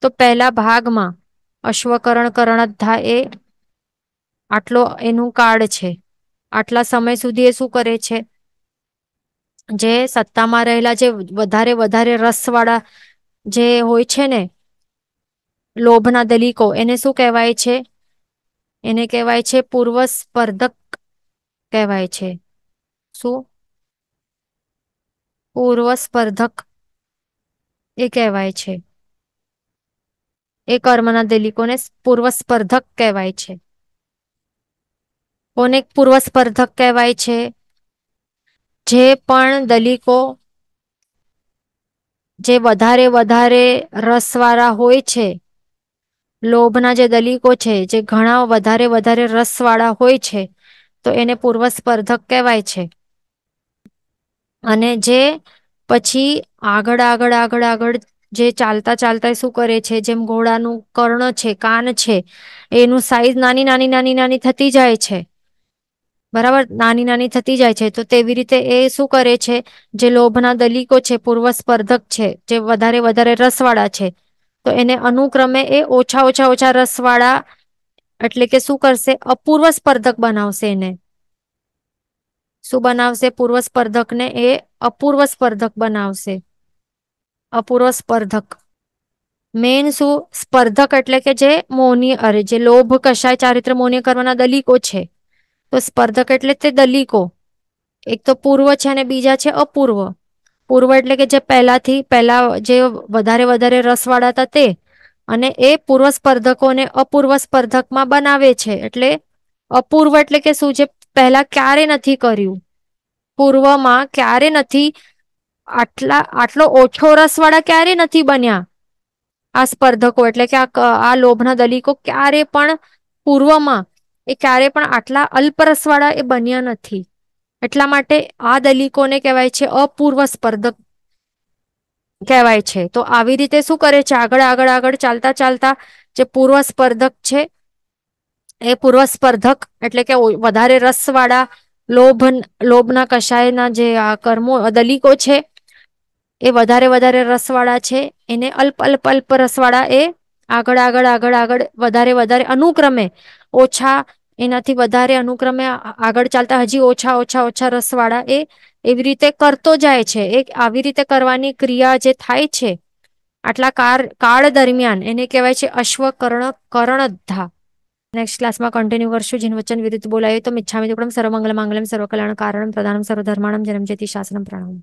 તો પહેલા ભાગમાં અશ્વકરણ કરણધા એ આટલો એનું કાર્ડ છે. આટલા સમય સુધી એ શું કરે છે? જે સત્તામાં રહેલા જે વધારે વધારે રસવાળા જે હોય છે ને, લોભના દલિકો, એને શું કહેવાય છે? એને કહેવાય છે પૂર્વ સ્પર્ધક કહેવાય છે. શું? પૂર્વ સ્પર્ધક એ કહેવાય છે. એ કર્મના દલિકોને પૂર્વ સ્પર્ધક કહેવાય છે. કોને પૂર્વ સ્પર્ધક કહેવાય છે? જે પણ દલિકો જે વધારે વધારે રસવાળા હોય છે લોભના જે દલિકો છે, જે ઘણા વધારે વધારે રસવાળા હોય છે, તો એને પૂર્વ સ્પર્ધક કહેવાય છે. અને જે પછી આગળ આગળ આગળ આગળ જે ચાલતા ચાલતા શું કરે છે, જેમ ઘોડાનું કર્ણ છે, કાન છે, એનું સાઈઝ નાની નાની નાની નાની થતી જાય છે. બરાબર? નાની નાની થતી જાય છે. તો તેવી રીતે એ શું કરે છે, જે લોભના દલિકો છે પૂર્વ સ્પર્ધક છે, જે વધારે વધારે રસવાળા છે તો એને અનુક્રમે એ ઓછા ઓછા ઓછા રસવાળા એટલે કે શું કરશે? અપૂર્વ સ્પર્ધક બનાવશે એને. શું બનાવશે? પૂર્વ સ્પર્ધકને એ અપૂર્વ સ્પર્ધક બનાવશે. અપૂર્વ સ્પર્ધક. મેન શું? સ્પર્ધક એટલે કે જે મોની અરે જે લોભ, કશાય, ચારિત્ર મોની કરવાના દલિકો છે. તો સ્પર્ધક એટલે તે દલિકો. એક તો પૂર્વ છે અને બીજા છે અપૂર્વ. પૂર્વ એટલે કે જે પહેલાથી, પહેલા જે વધારે વધારે રસવાળા હતા તે, અને એ પૂર્વ સ્પર્ધકોને અપૂર્વ સ્પર્ધકમાં બનાવે છે. એટલે અપૂર્વ એટલે કે શું? છે પહેલા ક્યારે નથી કર્યું. પૂર્વમાં ક્યારે નથી, આટલા, આટલો ઓછો રસવાળા ક્યારે નથી બન્યા? આ સ્પર્ધકો એટલે કે આ આ લોભના દલિકો ક્યારે પણ પૂર્વમાં, એ ક્યારે પણ આટલા અલ્પ રસવાળા એ બન્યા નથી. એટલા માટે આ દલિકોને કહેવાય છે અપૂર્વ સ્પર્ધક કહેવાય છે. તો આવી રીતે શું કરે છે? આગળ આગળ આગળ ચાલતા ચાલતા જે પૂર્વ સ્પર્ધક છે, એ પૂર્વ સ્પર્ધક એટલે કે વધારે રસવાળા લોભ લોભના કશાયના જે આ કર્મો દલિકો છે, એ વધારે વધારે રસવાળા છે. એને અલ્પ અલ્પ અલ્પ રસવાળા એ આગળ આગળ આગળ આગળ વધારે વધારે અનુક્રમે ઓછા એનાથી વધારે અનુક્રમે આગળ ચાલતા હજી ઓછા ઓછા ઓછા રસવાળા એ એવી રીતે કરતો જાય છે. એ આવી રીતે કરવાની ક્રિયા જે થાય છે, આટલા કાળ દરમિયાન એને કહેવાય છે અશ્વકર્ણ કર્ણધા નેક્સ્ટ ક્લાસમાં કન્ટિન્યુ કરશું. જીન વચન વિરુદ્ધ બોલાય તો મિચ્છામી દુકડમ સર્વમંગલ મંગલમ સર્વકલ્યાણ કારણ પ્રધાનમ સર્વધર્માણમ જન્મજેતી શાસનમ પ્રણામ